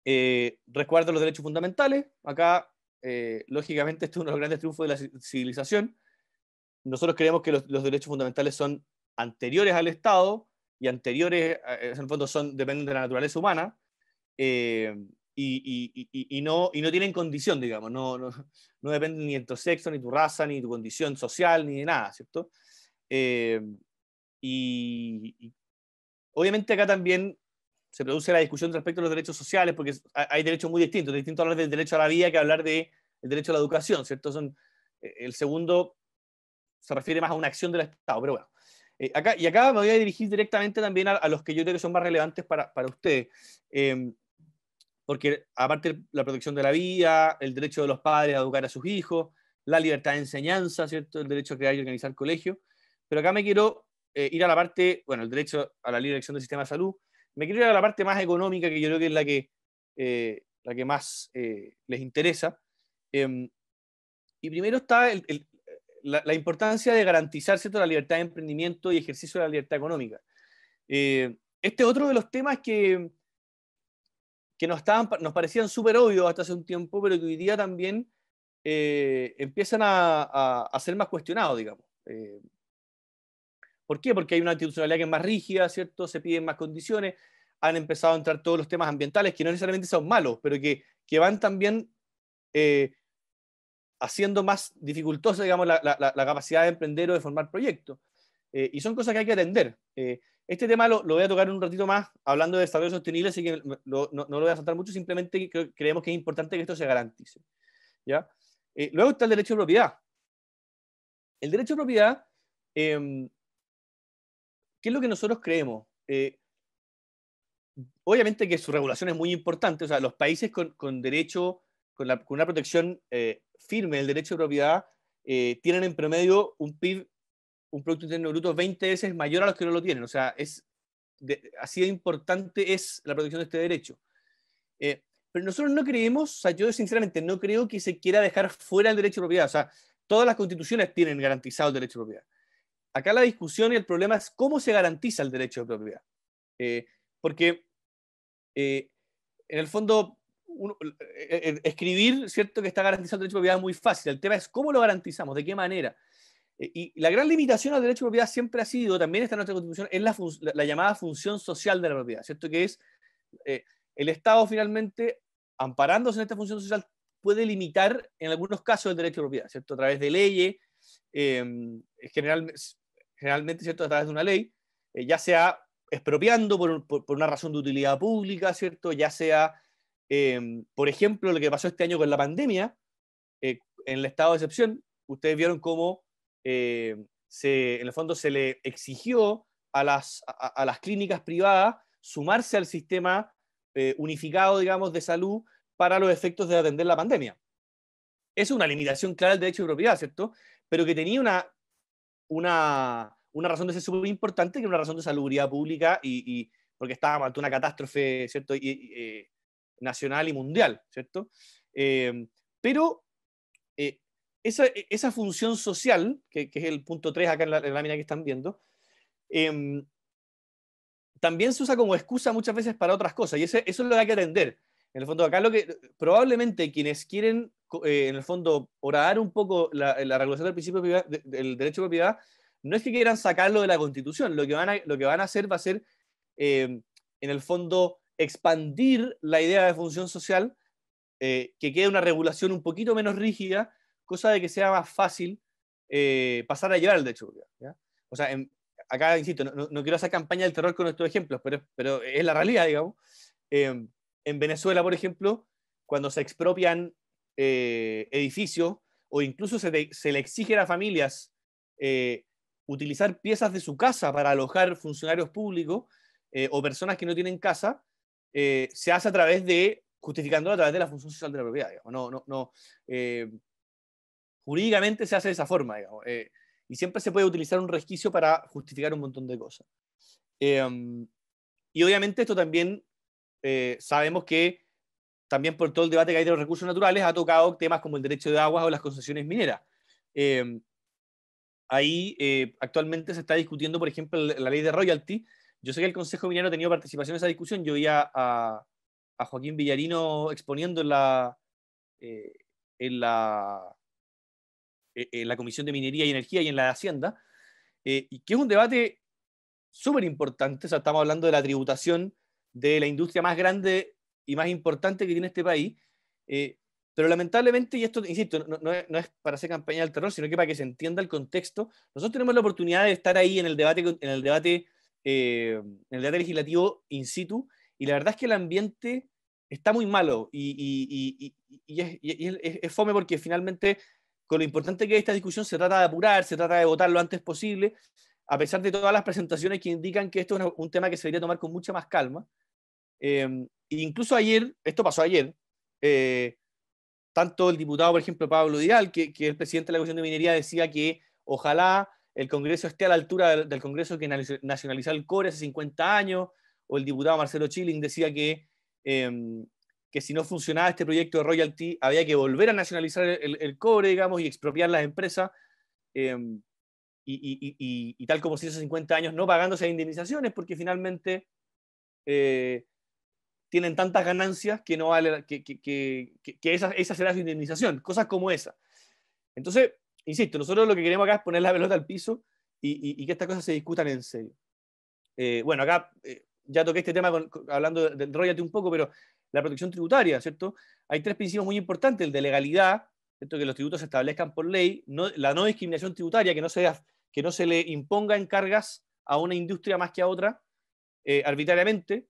resguardo los derechos fundamentales. Acá eh, lógicamente, este es uno de los grandes triunfos de la civilización. Nosotros creemos que los, derechos fundamentales son anteriores al Estado y anteriores, en el fondo, son, dependen de la naturaleza humana eh, y, no, y no tienen condición, digamos, no, no, no, dependen ni de tu sexo, ni tu raza, ni tu condición social, ni de nada, ¿cierto? Eh, y obviamente acá también se produce la discusión respecto a los derechos sociales, porque hay derechos muy distintos. Es distinto hablar del derecho a la vida que hablar del derecho a la educación, ¿cierto? Son, eh, el segundo se refiere más a una acción del Estado, pero bueno. Eh, acá, y acá me voy a dirigir directamente también a, los que yo creo que son más relevantes para, para ustedes. Em, porque aparte la protección de la vida, el derecho de los padres a educar a sus hijos, la libertad de enseñanza, ¿cierto? El derecho a crear y organizar colegio. Pero acá me quiero eh, ir a la parte, bueno, el derecho a la libre elección del sistema de salud, me quiero ir a la parte más económica, que yo creo que es la que, eh, la que más eh, les interesa. Em, y primero está la, importancia de garantizar la libertad de emprendimiento y ejercicio de la libertad económica. Este es otro de los temas que, que nos, estaban, nos parecían súper obvios hasta hace un tiempo, pero que hoy día también empiezan a, a, ser más cuestionados, digamos. ¿Por qué? Porque hay una institucionalidad que es más rígida, ¿cierto? Se piden más condiciones, han empezado a entrar todos los temas ambientales, que no necesariamente son malos, pero que, que van también eh, haciendo más dificultosa, digamos, la, capacidad de emprender o de formar proyectos. Eh, y son cosas que hay que atender. Eh, este tema lo, lo, voy a tocar un ratito más, hablando de desarrollo sostenible, así que no, no, lo voy a saltar mucho, simplemente creemos que es importante que esto se garantice. ¿ya? luego está el derecho de propiedad. El derecho de propiedad em, ¿Qué es lo que nosotros creemos? Eh, obviamente que su regulación es muy importante, o sea, los países con, derecho, con, una protección eh, firme del derecho de propiedad, eh, tienen en promedio un PIB, un Producto Interno Bruto 20 veces mayor a los que no lo tienen. O sea, es así de importante es la protección de este derecho. Eh, pero nosotros no creemos, o sea, yo sinceramente no creo que se quiera dejar fuera el derecho de propiedad. O sea, todas las constituciones tienen garantizado el derecho de propiedad. Acá la discusión y el problema es cómo se garantiza el derecho de propiedad. Eh, porque en el fondo eh, eh, escribir, ¿cierto? Que está garantizado el derecho de propiedad es muy fácil. El tema es cómo lo garantizamos, de qué manera. Eh, y la gran limitación al derecho de propiedad siempre ha sido, también está en nuestra constitución, es la, llamada función social de la propiedad, ¿cierto? Que es el Estado finalmente, amparándose en esta función social, puede limitar en algunos casos el derecho de propiedad, ¿cierto? A través de leyes, general, generalmente, ¿cierto? A través de una ley, ya sea expropiando por, por, una razón de utilidad pública, ¿cierto? Ya sea Em, por ejemplo, lo que pasó este año con la pandemia, eh, en el estado de excepción, ustedes vieron cómo eh, se, en el fondo se le exigió a las, a, las clínicas privadas sumarse al sistema eh, unificado, digamos, de salud para los efectos de atender la pandemia. Es una limitación clara del derecho de propiedad, ¿cierto? Pero que tenía una, una, una razón de ser súper importante, que era una razón de salubridad pública y, porque estábamos ante una catástrofe, ¿cierto? Y, nacional y mundial, ¿cierto? Eh, pero eh, esa, función social, que, es el punto 3 acá en la, lámina que están viendo, em, también se usa como excusa muchas veces para otras cosas, y eso es lo que hay que atender. En el fondo, acá lo que probablemente quienes quieren, eh, en el fondo, orar un poco la, regulación del principio del derecho de propiedad, no es que quieran sacarlo de la Constitución, lo que van a, lo que van a hacer va a ser, em, en el fondo, expandir la idea de función social, eh, que quede una regulación un poquito menos rígida, cosa de que sea más fácil eh, pasar a llevar el derecho ¿ya? O sea, acá, insisto, no, quiero hacer campaña del terror con estos ejemplos, pero, pero es la realidad, digamos. Em, en Venezuela, por ejemplo, cuando se expropian eh, edificios o incluso se, le exige a familias utilizar piezas de su casa para alojar funcionarios públicos o personas que no tienen casa, eh, se hace a través de, justificándolo a través de la función social de la propiedad, No, no, no, eh, jurídicamente se hace de esa forma, digamos. Eh, y siempre se puede utilizar un resquicio para justificar un montón de cosas. y obviamente esto también sabemos que también por todo el debate que hay de los recursos naturales ha tocado temas como el derecho de aguas o las concesiones mineras. ahí actualmente se está discutiendo, por ejemplo, la ley de royalty, yo sé que el Consejo Minero ha tenido participación en esa discusión. Yo vi a, a, Joaquín Villarino exponiendo en la, eh, en, la, eh, en la Comisión de Minería y Energía y en la de Hacienda, eh, y que es un debate súper importante. O sea, estamos hablando de la tributación de la industria más grande y más importante que tiene este país. pero lamentablemente, y esto, insisto, no, no, es, para hacer campaña del terror, sino que para que se entienda el contexto, nosotros tenemos la oportunidad de estar ahí en el debate, en el debate eh, en el debate legislativo in situ, y la verdad es que el ambiente está muy malo y, es, fome porque finalmente con lo importante que es esta discusión se trata de apurar, se trata de votar lo antes posible, a pesar de todas las presentaciones que indican que esto es un tema que se debería tomar con mucha más calma. Eh, incluso ayer, esto pasó ayer, eh, tanto el diputado, por ejemplo, Pablo que, que es el presidente de la Comisión de Minería, decía que ojalá el Congreso esté a la altura del, Congreso que nacionalizó el cobre hace 50 años, o el diputado Marcelo Chilling decía que, em, que si no funcionaba este proyecto de royalty, había que volver a nacionalizar el, cobre, digamos, y expropiar las empresas, em, y, tal como si hace 50 años, no pagándose indemnizaciones, porque finalmente eh, tienen tantas ganancias que no vale que, esa, será su indemnización, cosas como esa. Entonces, insisto, nosotros lo que queremos acá es poner la pelota al piso y, que estas cosas se discutan en serio. Eh, bueno, acá eh, ya toqué este tema hablando del royalty un poco, pero la protección tributaria, ¿cierto? Hay tres principios muy importantes, el de legalidad, ¿cierto? que los tributos se establezcan por ley, la no discriminación tributaria, que no, se, le imponga en cargas a una industria más que a otra eh, arbitrariamente,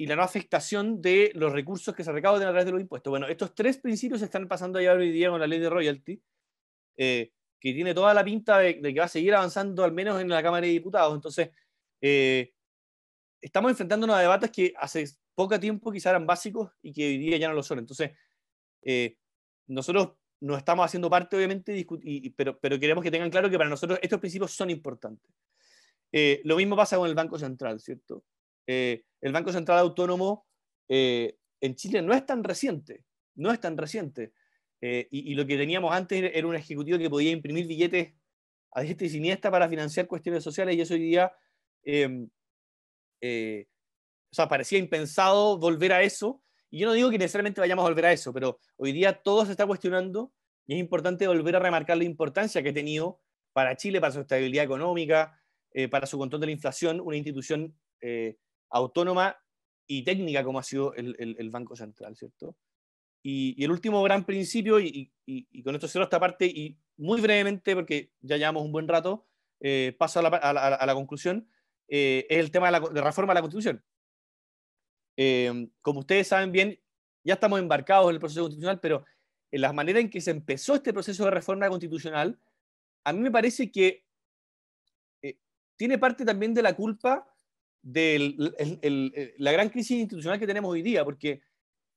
y la no afectación de los recursos que se recauden a través de los impuestos. Bueno, estos tres principios se están pasando ya hoy día con la ley de royalty, eh, que tiene toda la pinta de, que va a seguir avanzando, al menos en la Cámara de Diputados. Entonces, eh, estamos enfrentándonos a debates que hace poco tiempo quizá eran básicos y que hoy día ya no lo son. Entonces, eh, nosotros no estamos haciendo parte, obviamente, pero, pero queremos que tengan claro que para nosotros estos principios son importantes. Eh, lo mismo pasa con el Banco Central, ¿cierto? Eh, el Banco Central Autónomo en Chile no es tan reciente, no es tan reciente. Y, lo que teníamos antes era un ejecutivo que podía imprimir billetes a diestra y siniestra para financiar cuestiones sociales y eso hoy día, em, o sea, parecía impensado volver a eso. Y yo no digo que necesariamente vayamos a volver a eso, pero hoy día todo se está cuestionando y es importante volver a remarcar la importancia que ha tenido para Chile, para su estabilidad económica, eh, para su control de la inflación una institución eh, autónoma y técnica como ha sido el, Banco Central, ¿cierto? Y, el último gran principio, y, con esto cierro esta parte, y muy brevemente, porque ya llevamos un buen rato, eh, paso a la, conclusión, es el tema de la reforma de la Constitución. Como ustedes saben bien, ya estamos embarcados en el proceso constitucional, pero en la manera en que se empezó este proceso de reforma constitucional, a mí me parece que tiene parte también de la culpa de eh, la gran crisis institucional que tenemos hoy día, porque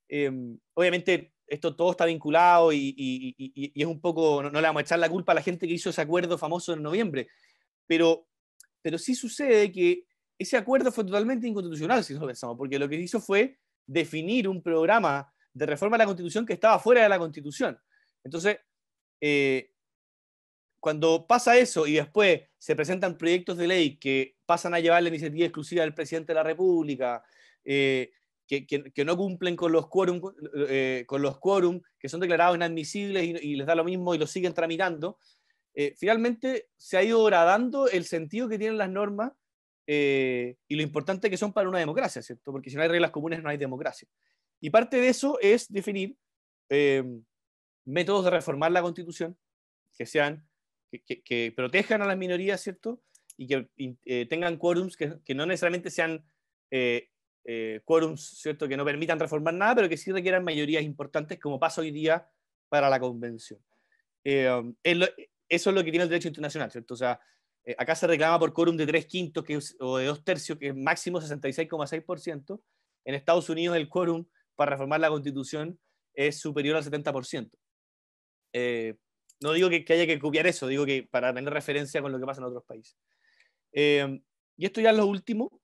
em, obviamente esto todo está vinculado y, es un poco, no, le vamos a echar la culpa a la gente que hizo ese acuerdo famoso en noviembre, pero, pero sí sucede que ese acuerdo fue totalmente inconstitucional, si no lo pensamos, porque lo que hizo fue definir un programa de reforma de la Constitución que estaba fuera de la Constitución. Entonces, eh, cuando pasa eso y después se presentan proyectos de ley que pasan a llevar la iniciativa exclusiva del presidente de la República, eh, que, no cumplen con los quórum, eh, con los quórum, que son declarados inadmisibles y, les da lo mismo y lo siguen tramitando, eh, finalmente se ha ido gradando el sentido que tienen las normas y lo importante que son para una democracia, ¿cierto? Porque si no hay reglas comunes no hay democracia. Y parte de eso es definir métodos de reformar la Constitución que sean que, protejan a las minorías, ¿cierto? Y que eh, tengan quórums que, no necesariamente sean eh, eh, quórums, ¿cierto? Que no permitan reformar nada, pero que sí requieran mayorías importantes, como pasa hoy día para la convención. Um, eso es lo que tiene el derecho internacional, ¿cierto? O sea, acá se reclama por quórum de tres quintos que o de dos tercios, que es máximo 66,6%. En Estados Unidos el quórum para reformar la constitución es superior al 70%. Eh, no digo que, haya que copiar eso, digo que para tener referencia con lo que pasa en otros países. Eh, y esto ya es lo último.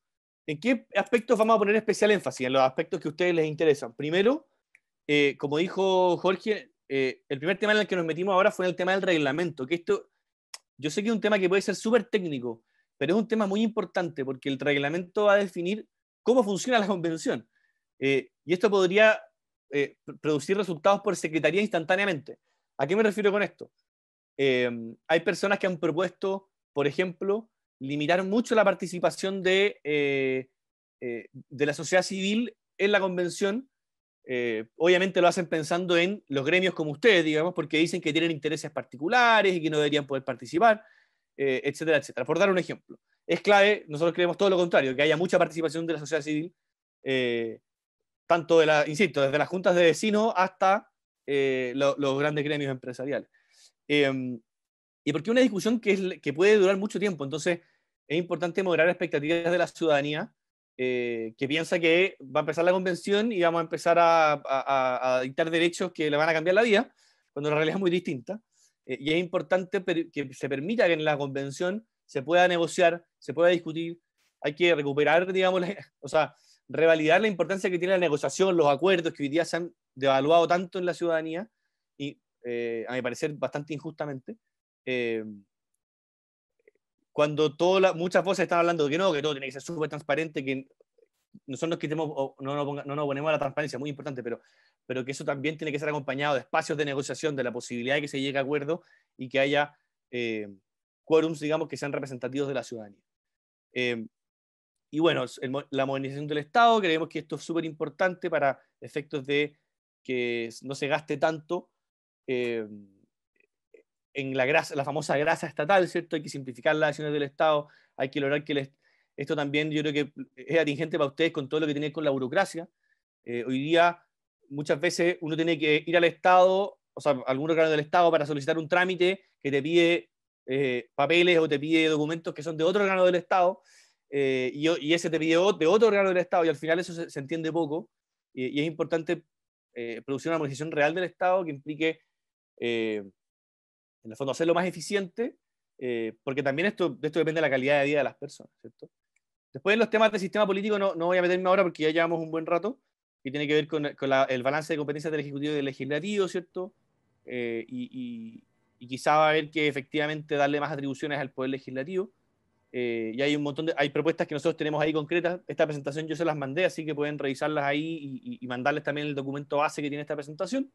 ¿En qué aspectos vamos a poner especial énfasis? En los aspectos que a ustedes les interesan. Primero, eh, como dijo Jorge, eh, el primer tema en el que nos metimos ahora fue el tema del reglamento, que esto, yo sé que es un tema que puede ser súper técnico, pero es un tema muy importante porque el reglamento va a definir cómo funciona la convención. y esto podría producir resultados por secretaría instantáneamente. ¿A qué me refiero con esto? Em, hay personas que han propuesto, por ejemplo, limitar mucho la participación de, eh, eh, de la sociedad civil en la convención. Eh, obviamente lo hacen pensando en los gremios como ustedes, digamos, porque dicen que tienen intereses particulares y que no deberían poder participar, etcétera, etcétera. Por dar un ejemplo, es clave, nosotros creemos todo lo contrario, que haya mucha participación de la sociedad civil, tanto de la, insisto, desde las juntas de vecinos hasta eh, los grandes gremios empresariales. Em, y porque una discusión que, que puede durar mucho tiempo, entonces es importante moderar expectativas de la ciudadanía eh, que piensa que va a empezar la convención y vamos a empezar a, dictar derechos que le van a cambiar la vida, cuando la realidad es muy distinta. Eh, y es importante que se permita que en la convención se pueda negociar, se pueda discutir, hay que recuperar, digamos, o sea, revalidar la importancia que tiene la negociación, los acuerdos que hoy día se han devaluado tanto en la ciudadanía y, eh, a mi parecer, bastante injustamente. Cuando todas muchas voces están hablando de que no, que todo tiene que ser súper transparente, que nosotros nos quitemos, no, no, no nos ponemos a la transparencia, muy importante, pero, pero que eso también tiene que ser acompañado de espacios de negociación, de la posibilidad de que se llegue a acuerdo y que haya eh, quórums, digamos, que sean representativos de la ciudadanía. Eh, y bueno, la modernización del Estado, creemos que esto es súper importante para efectos de que no se gaste tanto eh, en la, grasa, la famosa grasa estatal, ¿cierto? Hay que simplificar las acciones del Estado, hay que lograr que esto también yo creo que es atingente para ustedes con todo lo que tiene con la burocracia. Eh, hoy día muchas veces uno tiene que ir al Estado, o sea, algún órgano del Estado para solicitar un trámite que te pide eh, papeles o te pide documentos que son de otro órgano del Estado eh, y, ese te pidió de otro órgano del Estado, y al final eso se, entiende poco, y, es importante eh, producir una organización real del Estado que implique eh, en el fondo, hacerlo más eficiente, eh, porque también esto, de esto depende de la calidad de vida de las personas, ¿cierto? Después en los temas del sistema político no, no voy a meterme ahora porque ya llevamos un buen rato, que tiene que ver con, el balance de competencias del Ejecutivo y del Legislativo, ¿cierto? Eh, y, y, quizá va a haber que efectivamente darle más atribuciones al Poder Legislativo. Eh, y hay un montón de hay propuestas que nosotros tenemos ahí concretas. Esta presentación yo se las mandé, así que pueden revisarlas ahí y, y mandarles también el documento base que tiene esta presentación.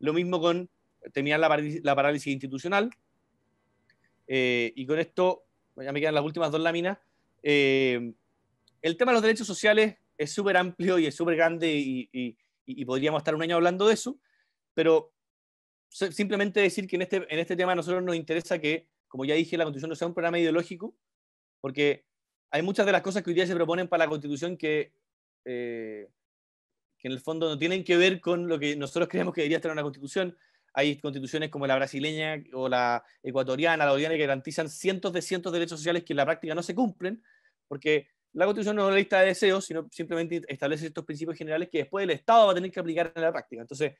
Lo mismo con terminar la, la parálisis institucional. Eh, y con esto, ya me quedan las últimas dos láminas. Eh, el tema de los derechos sociales es súper amplio y es súper grande y, podríamos estar un año hablando de eso, pero simplemente decir que en este, en este tema a nosotros nos interesa que, como ya dije, la Constitución no sea un programa ideológico, porque hay muchas de las cosas que hoy día se proponen para la Constitución que, eh, que en el fondo no tienen que ver con lo que nosotros creemos que debería estar en una Constitución. Hay constituciones como la brasileña o la ecuatoriana, la boliviana, que garantizan cientos de cientos de derechos sociales que en la práctica no se cumplen, porque la Constitución no es una lista de deseos, sino simplemente establece estos principios generales que después el Estado va a tener que aplicar en la práctica. Entonces,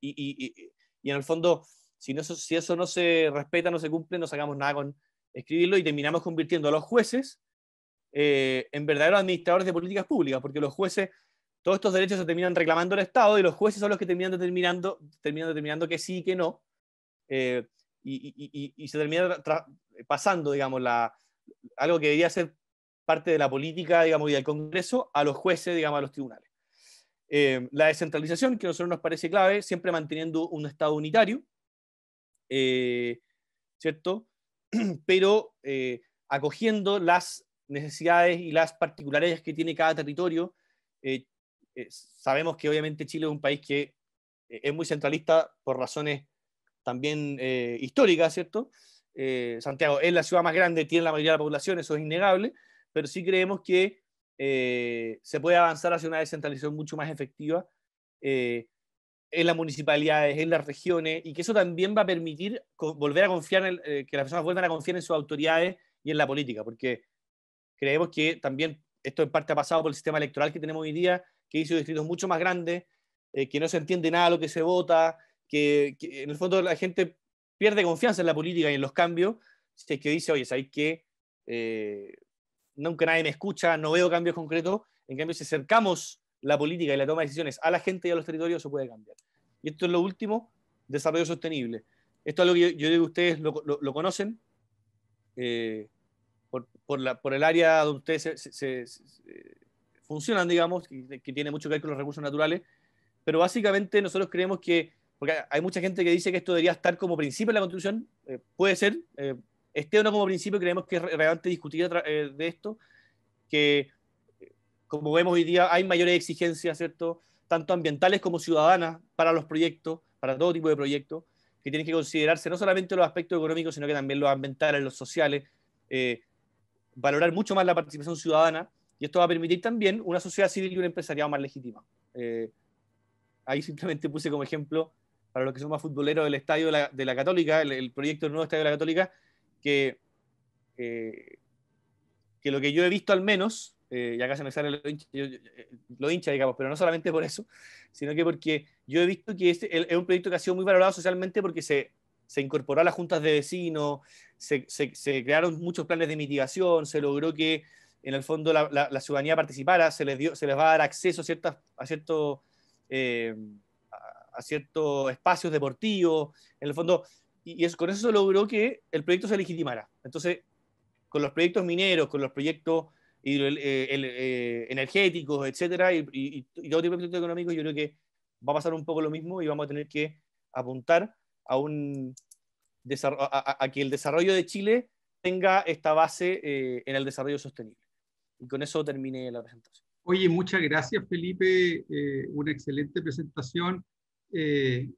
y, y, en el fondo, si, no, si eso no se respeta, no se cumple, no sacamos nada con escribirlo y terminamos convirtiendo a los jueces eh, en verdaderos administradores de políticas públicas, porque los jueces todos estos derechos se terminan reclamando el Estado y los jueces son los que terminan determinando, terminan determinando que sí y que no. Eh, y, se termina pasando, digamos, la, algo que debería ser parte de la política, digamos, y del Congreso a los jueces, digamos, a los tribunales. Eh, la descentralización, que a nosotros nos parece clave, siempre manteniendo un Estado unitario, eh, ¿cierto? Pero acogiendo las necesidades y las particularidades que tiene cada territorio, eh, sabemos que obviamente Chile es un país que eh, es muy centralista por razones también eh, históricas, ¿cierto? Santiago es la ciudad más grande, tiene la mayoría de la población, eso es innegable, pero sí creemos que se puede avanzar hacia una descentralización mucho más efectiva en las municipalidades, en las regiones, y que eso también va a permitir volver a confiar, en que las personas vuelvan a confiar en sus autoridades y en la política, porque creemos que también esto en parte ha pasado por el sistema electoral que tenemos hoy día, que hizo distritos mucho más grandes, eh, que no se entiende nada lo que se vota, que, en el fondo la gente pierde confianza en la política y en los cambios, si es que dice, oye, ¿sabes qué? Eh, nunca nadie me escucha, no veo cambios concretos, en cambio si acercamos la política y la toma de decisiones a la gente y a los territorios, eso puede cambiar. Y esto es lo último, desarrollo sostenible. Esto es algo que yo, digo que ustedes lo, conocen, eh, por, por, la, por, el área donde ustedes se, funcionan, digamos, que, tiene mucho que ver con los recursos naturales, pero básicamente nosotros creemos que, porque hay mucha gente que dice que esto debería estar como principio en la Constitución, eh, puede ser, eh, esté o no como principio, creemos que es relevante discutir eh, de esto, que como vemos hoy día hay mayores exigencias, ¿cierto? Tanto ambientales como ciudadanas para los proyectos, para todo tipo de proyectos, que tienen que considerarse no solamente los aspectos económicos, sino que también los ambientales, los sociales, valorar mucho más la participación ciudadana y esto va a permitir también una sociedad civil y un empresariado más legítima. Eh, ahí simplemente puse como ejemplo, para los que son más futboleros, del estadio de la, Católica, el, proyecto del nuevo estadio de la Católica, que, eh, que lo que yo he visto al menos, eh, y acá se me sale lo hincha, lo hincha, digamos, pero no solamente por eso, sino que porque yo he visto que este es un proyecto que ha sido muy valorado socialmente porque se, se incorporó a las juntas de vecinos, se, se, crearon muchos planes de mitigación, se logró que en el fondo la, ciudadanía participara, se les, dio, se les va a dar acceso a, ciertas, a, eh, ciertos espacios deportivos, en el fondo, y, con eso se logró que el proyecto se legitimara. Entonces, con los proyectos mineros, con los proyectos eh, eh, energéticos, etcétera, y, y, todo tipo de proyectos económicos, yo creo que va a pasar un poco lo mismo y vamos a tener que apuntar a un a, que el desarrollo de Chile tenga esta base en el desarrollo sostenible. Y con eso terminé la presentación. Oye, muchas gracias Felipe, eh, una excelente presentación. Eh,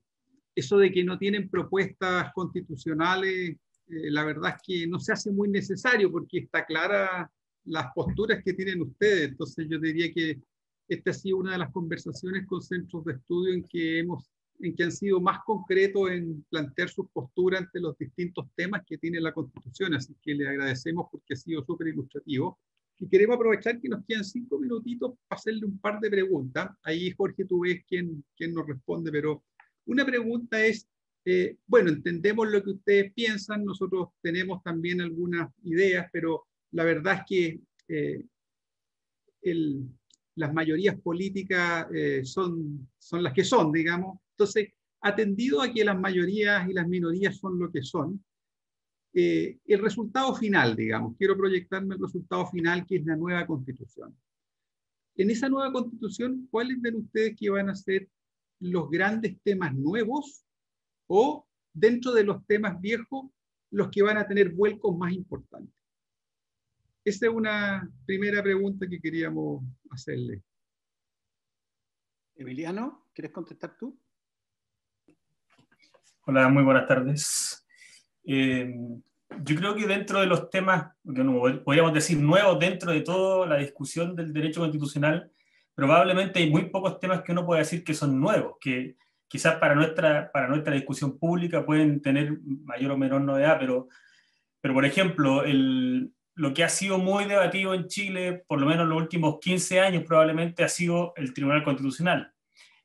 eso de que no tienen propuestas constitucionales, eh, la verdad es que no se hace muy necesario porque está clara las posturas que tienen ustedes. Entonces yo diría que esta ha sido una de las conversaciones con centros de estudio en que hemos en que han sido más concretos en plantear sus posturas ante los distintos temas que tiene la Constitución. Así que le agradecemos porque ha sido súper ilustrativo. Y queremos aprovechar que nos quedan cinco minutitos para hacerle un par de preguntas. Ahí, Jorge, tú ves quién, quién nos responde, pero una pregunta es, eh, bueno, entendemos lo que ustedes piensan, nosotros tenemos también algunas ideas, pero la verdad es que eh, las mayorías políticas eh, son, son las que son, digamos. Entonces, atendido a que las mayorías y las minorías son lo que son, el resultado final, digamos, quiero proyectarme el resultado final, que es la nueva constitución. En esa nueva constitución, ¿cuáles ven ustedes que van a ser los grandes temas nuevos o dentro de los temas viejos los que van a tener vuelcos más importantes? Esa es una primera pregunta que queríamos hacerle. Emiliano, ¿quieres contestar tú? Hola, muy buenas tardes. Eh, yo creo que dentro de los temas, podríamos decir nuevos dentro de toda la discusión del derecho constitucional, probablemente hay muy pocos temas que uno puede decir que son nuevos, que quizás para nuestra, para nuestra discusión pública pueden tener mayor o menor novedad, pero, pero por ejemplo, el, lo que ha sido muy debatido en Chile, por lo menos en los últimos 15 años probablemente, ha sido el Tribunal Constitucional.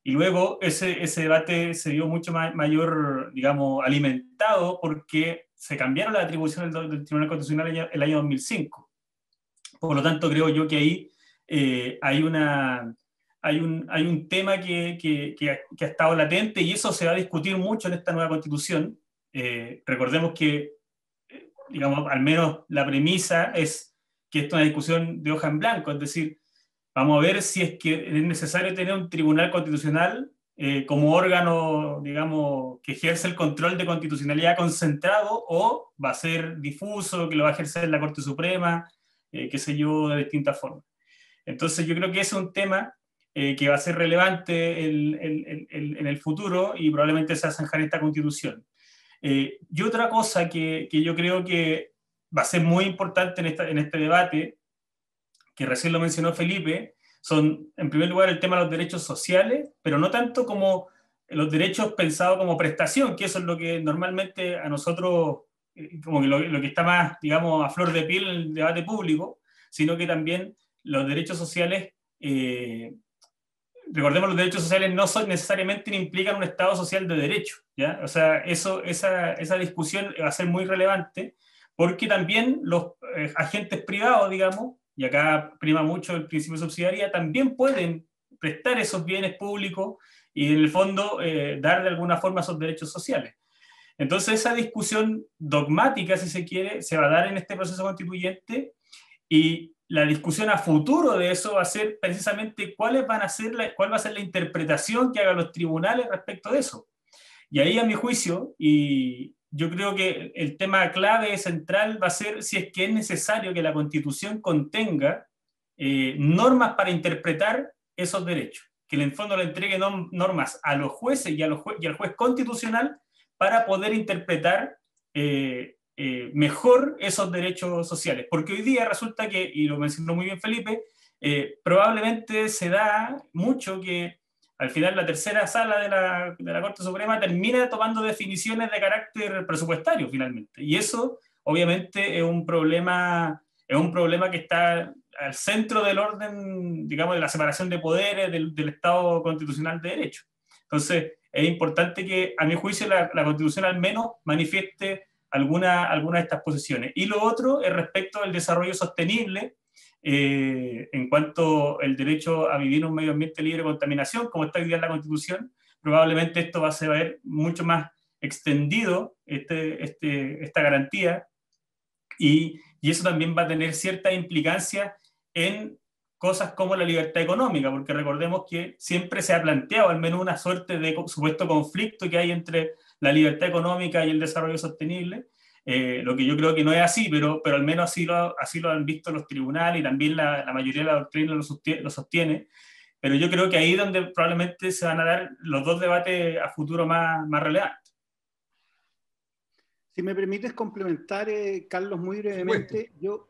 Y luego ese, ese debate se vio mucho mayor, digamos, alimentado porque se cambiaron las atribuciones del, Tribunal Constitucional el, año 2005. Por lo tanto, creo yo que ahí eh, hay una, hay un, hay un tema que, que, que, ha, estado latente y eso se va a discutir mucho en esta nueva constitución. Eh, recordemos que, eh, digamos, al menos la premisa es que esto es una discusión de hoja en blanco, es decir, vamos a ver si es que es necesario tener un tribunal constitucional eh, como órgano, digamos, que ejerce el control de constitucionalidad concentrado o va a ser difuso, que lo va a ejercer la Corte Suprema, qué sé yo, de distintas formas. Entonces yo creo que es un tema eh, que va a ser relevante en el futuro y probablemente se va a zanjar esta constitución. Eh, y otra cosa que, que, yo creo que va a ser muy importante en, esta, en este debate, que recién lo mencionó Felipe, son en primer lugar el tema de los derechos sociales, pero no tanto como los derechos pensados como prestación, que eso es lo que normalmente a nosotros, eh, como que lo, que está más, digamos, a flor de piel en el debate público, sino que también los derechos sociales eh, recordemos, los derechos sociales no son, necesariamente implican un Estado social de derecho, ¿ya? O sea, eso, esa, esa discusión va a ser muy relevante porque también los eh, agentes privados, digamos, y acá prima mucho el principio de subsidiariedad, también pueden prestar esos bienes públicos y en el fondo eh, dar de alguna forma esos derechos sociales. Entonces esa discusión dogmática, si se quiere, se va a dar en este proceso constituyente y la discusión a futuro de eso va a ser precisamente cuáles van a ser la, cuál va a ser la interpretación que hagan los tribunales respecto de eso. Y ahí, a mi juicio, y yo creo que el tema clave central va a ser si es que es necesario que la Constitución contenga eh, normas para interpretar esos derechos, que en el fondo le entregue normas a los jueces y, al juez constitucional para poder interpretar eh, eh, mejor esos derechos sociales. Porque hoy día resulta que, y lo mencionó muy bien Felipe, probablemente se da mucho que al final la tercera sala de la, de la, Corte Suprema termina tomando definiciones de carácter presupuestario finalmente. Y eso obviamente es un problema, es un problema que está al centro del orden, digamos, de la separación de poderes del, Estado constitucional de derecho. Entonces, es importante que, a mi juicio, la, la Constitución al menos manifieste alguna, alguna de estas posiciones. Y lo otro es respecto al desarrollo sostenible, eh, en cuanto al derecho a vivir en un medio ambiente libre de contaminación, como está hoy en la Constitución, probablemente esto va a ser mucho más extendido, este, este, esta garantía, y, y, eso también va a tener cierta implicancia en cosas como la libertad económica, porque recordemos que siempre se ha planteado al menos una suerte de supuesto conflicto que hay entre la libertad económica y el desarrollo sostenible, eh, lo que yo creo que no es así, pero, pero al menos así lo, así lo han visto los tribunales y también la, la mayoría de la doctrina lo sostiene, lo sostiene, Pero yo creo que ahí es donde probablemente se van a dar los dos debates a futuro más, más relevantes. Si me permites complementar, eh, Carlos, muy brevemente, yo,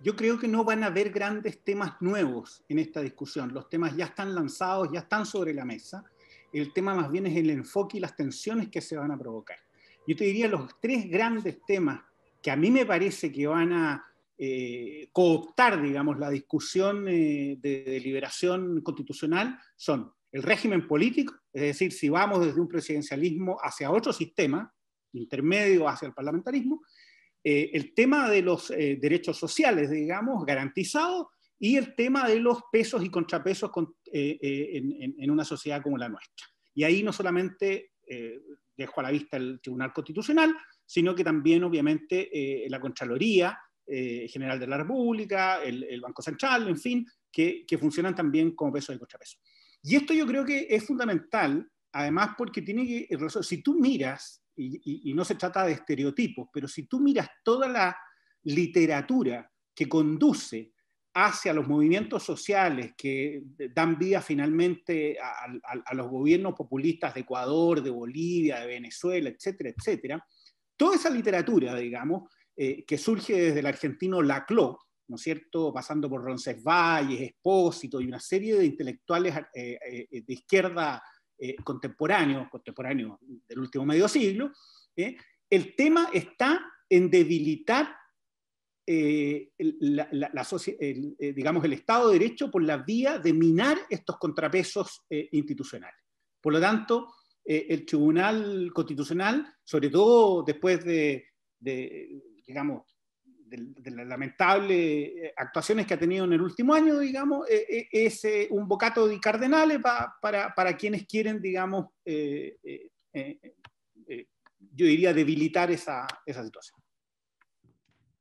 yo creo que no van a haber grandes temas nuevos en esta discusión. Los temas ya están lanzados, ya están sobre la mesa. El tema más bien es el enfoque y las tensiones que se van a provocar. Yo te diría los tres grandes temas que a mí me parece que van a eh, cooptar, digamos, la discusión eh, de deliberación constitucional son el régimen político, Es decir, si vamos desde un presidencialismo hacia otro sistema, intermedio hacia el parlamentarismo, eh, el tema de los eh, derechos sociales, digamos, garantizados, y el tema de los pesos y contrapesos en, en, una sociedad como la nuestra. Y ahí no solamente dejo a la vista el Tribunal Constitucional, sino que también, obviamente, eh, la Contraloría eh, General de la República, el, Banco Central, en fin, que, funcionan también como peso y contrapeso. Y esto yo creo que es fundamental, además porque tiene que, si tú miras, y, no se trata de estereotipos, pero si tú miras toda la literatura que conduce hacia los movimientos sociales que dan vía finalmente a, a, los gobiernos populistas de Ecuador, de Bolivia, de Venezuela, etcétera, etcétera, Toda esa literatura, digamos, eh, que surge desde el argentino Laclau, ¿no es cierto?, pasando por Roncesvalles, Espósito y una serie de intelectuales eh, eh, de izquierda contemporáneos, contemporáneos del último medio siglo, el tema está en debilitar digamos, el Estado de Derecho por la vía de minar estos contrapesos institucionales. Por lo tanto, eh, el Tribunal Constitucional, sobre todo después de, digamos, de, las lamentables eh, actuaciones que ha tenido en el último año, digamos, eh, es un bocato de cardenales para, para, quienes quieren, digamos, yo diría debilitar esa, esa situación.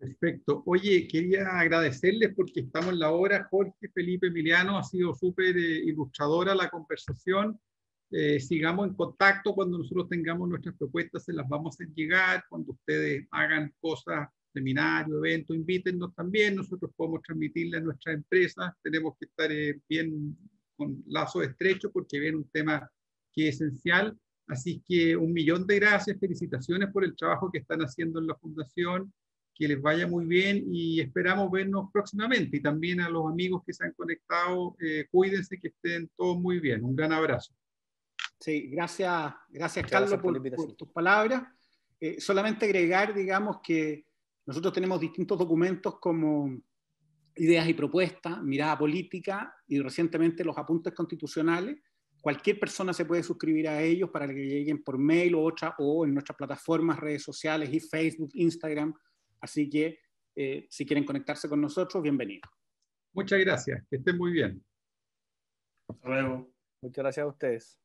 Perfecto. Oye, quería agradecerles porque estamos en la hora. Jorge Felipe Emiliano ha sido súper ilustradora la conversación. Eh, sigamos en contacto. Cuando nosotros tengamos nuestras propuestas, se las vamos a llegar, cuando ustedes hagan cosas, seminarios, eventos, invítennos también, nosotros podemos transmitirle a nuestras empresas, tenemos que estar eh, bien con lazos estrechos porque viene un tema que es esencial, así que un millón de gracias, felicitaciones por el trabajo que están haciendo en la fundación, que les vaya muy bien y esperamos vernos próximamente y también a los amigos que se han conectado, eh, cuídense que estén todos muy bien, un gran abrazo. Sí, gracias, gracias Carlos por, tus palabras. Eh, solamente agregar, digamos, que nosotros tenemos distintos documentos como ideas y propuestas, mirada política y recientemente los apuntes constitucionales. Cualquier persona se puede suscribir a ellos para que lleguen por mail o otra o en nuestras plataformas, redes sociales y Facebook, Instagram. Así que eh, si quieren conectarse con nosotros, bienvenidos. Muchas gracias, que estén muy bien. Hasta luego. Muchas gracias a ustedes.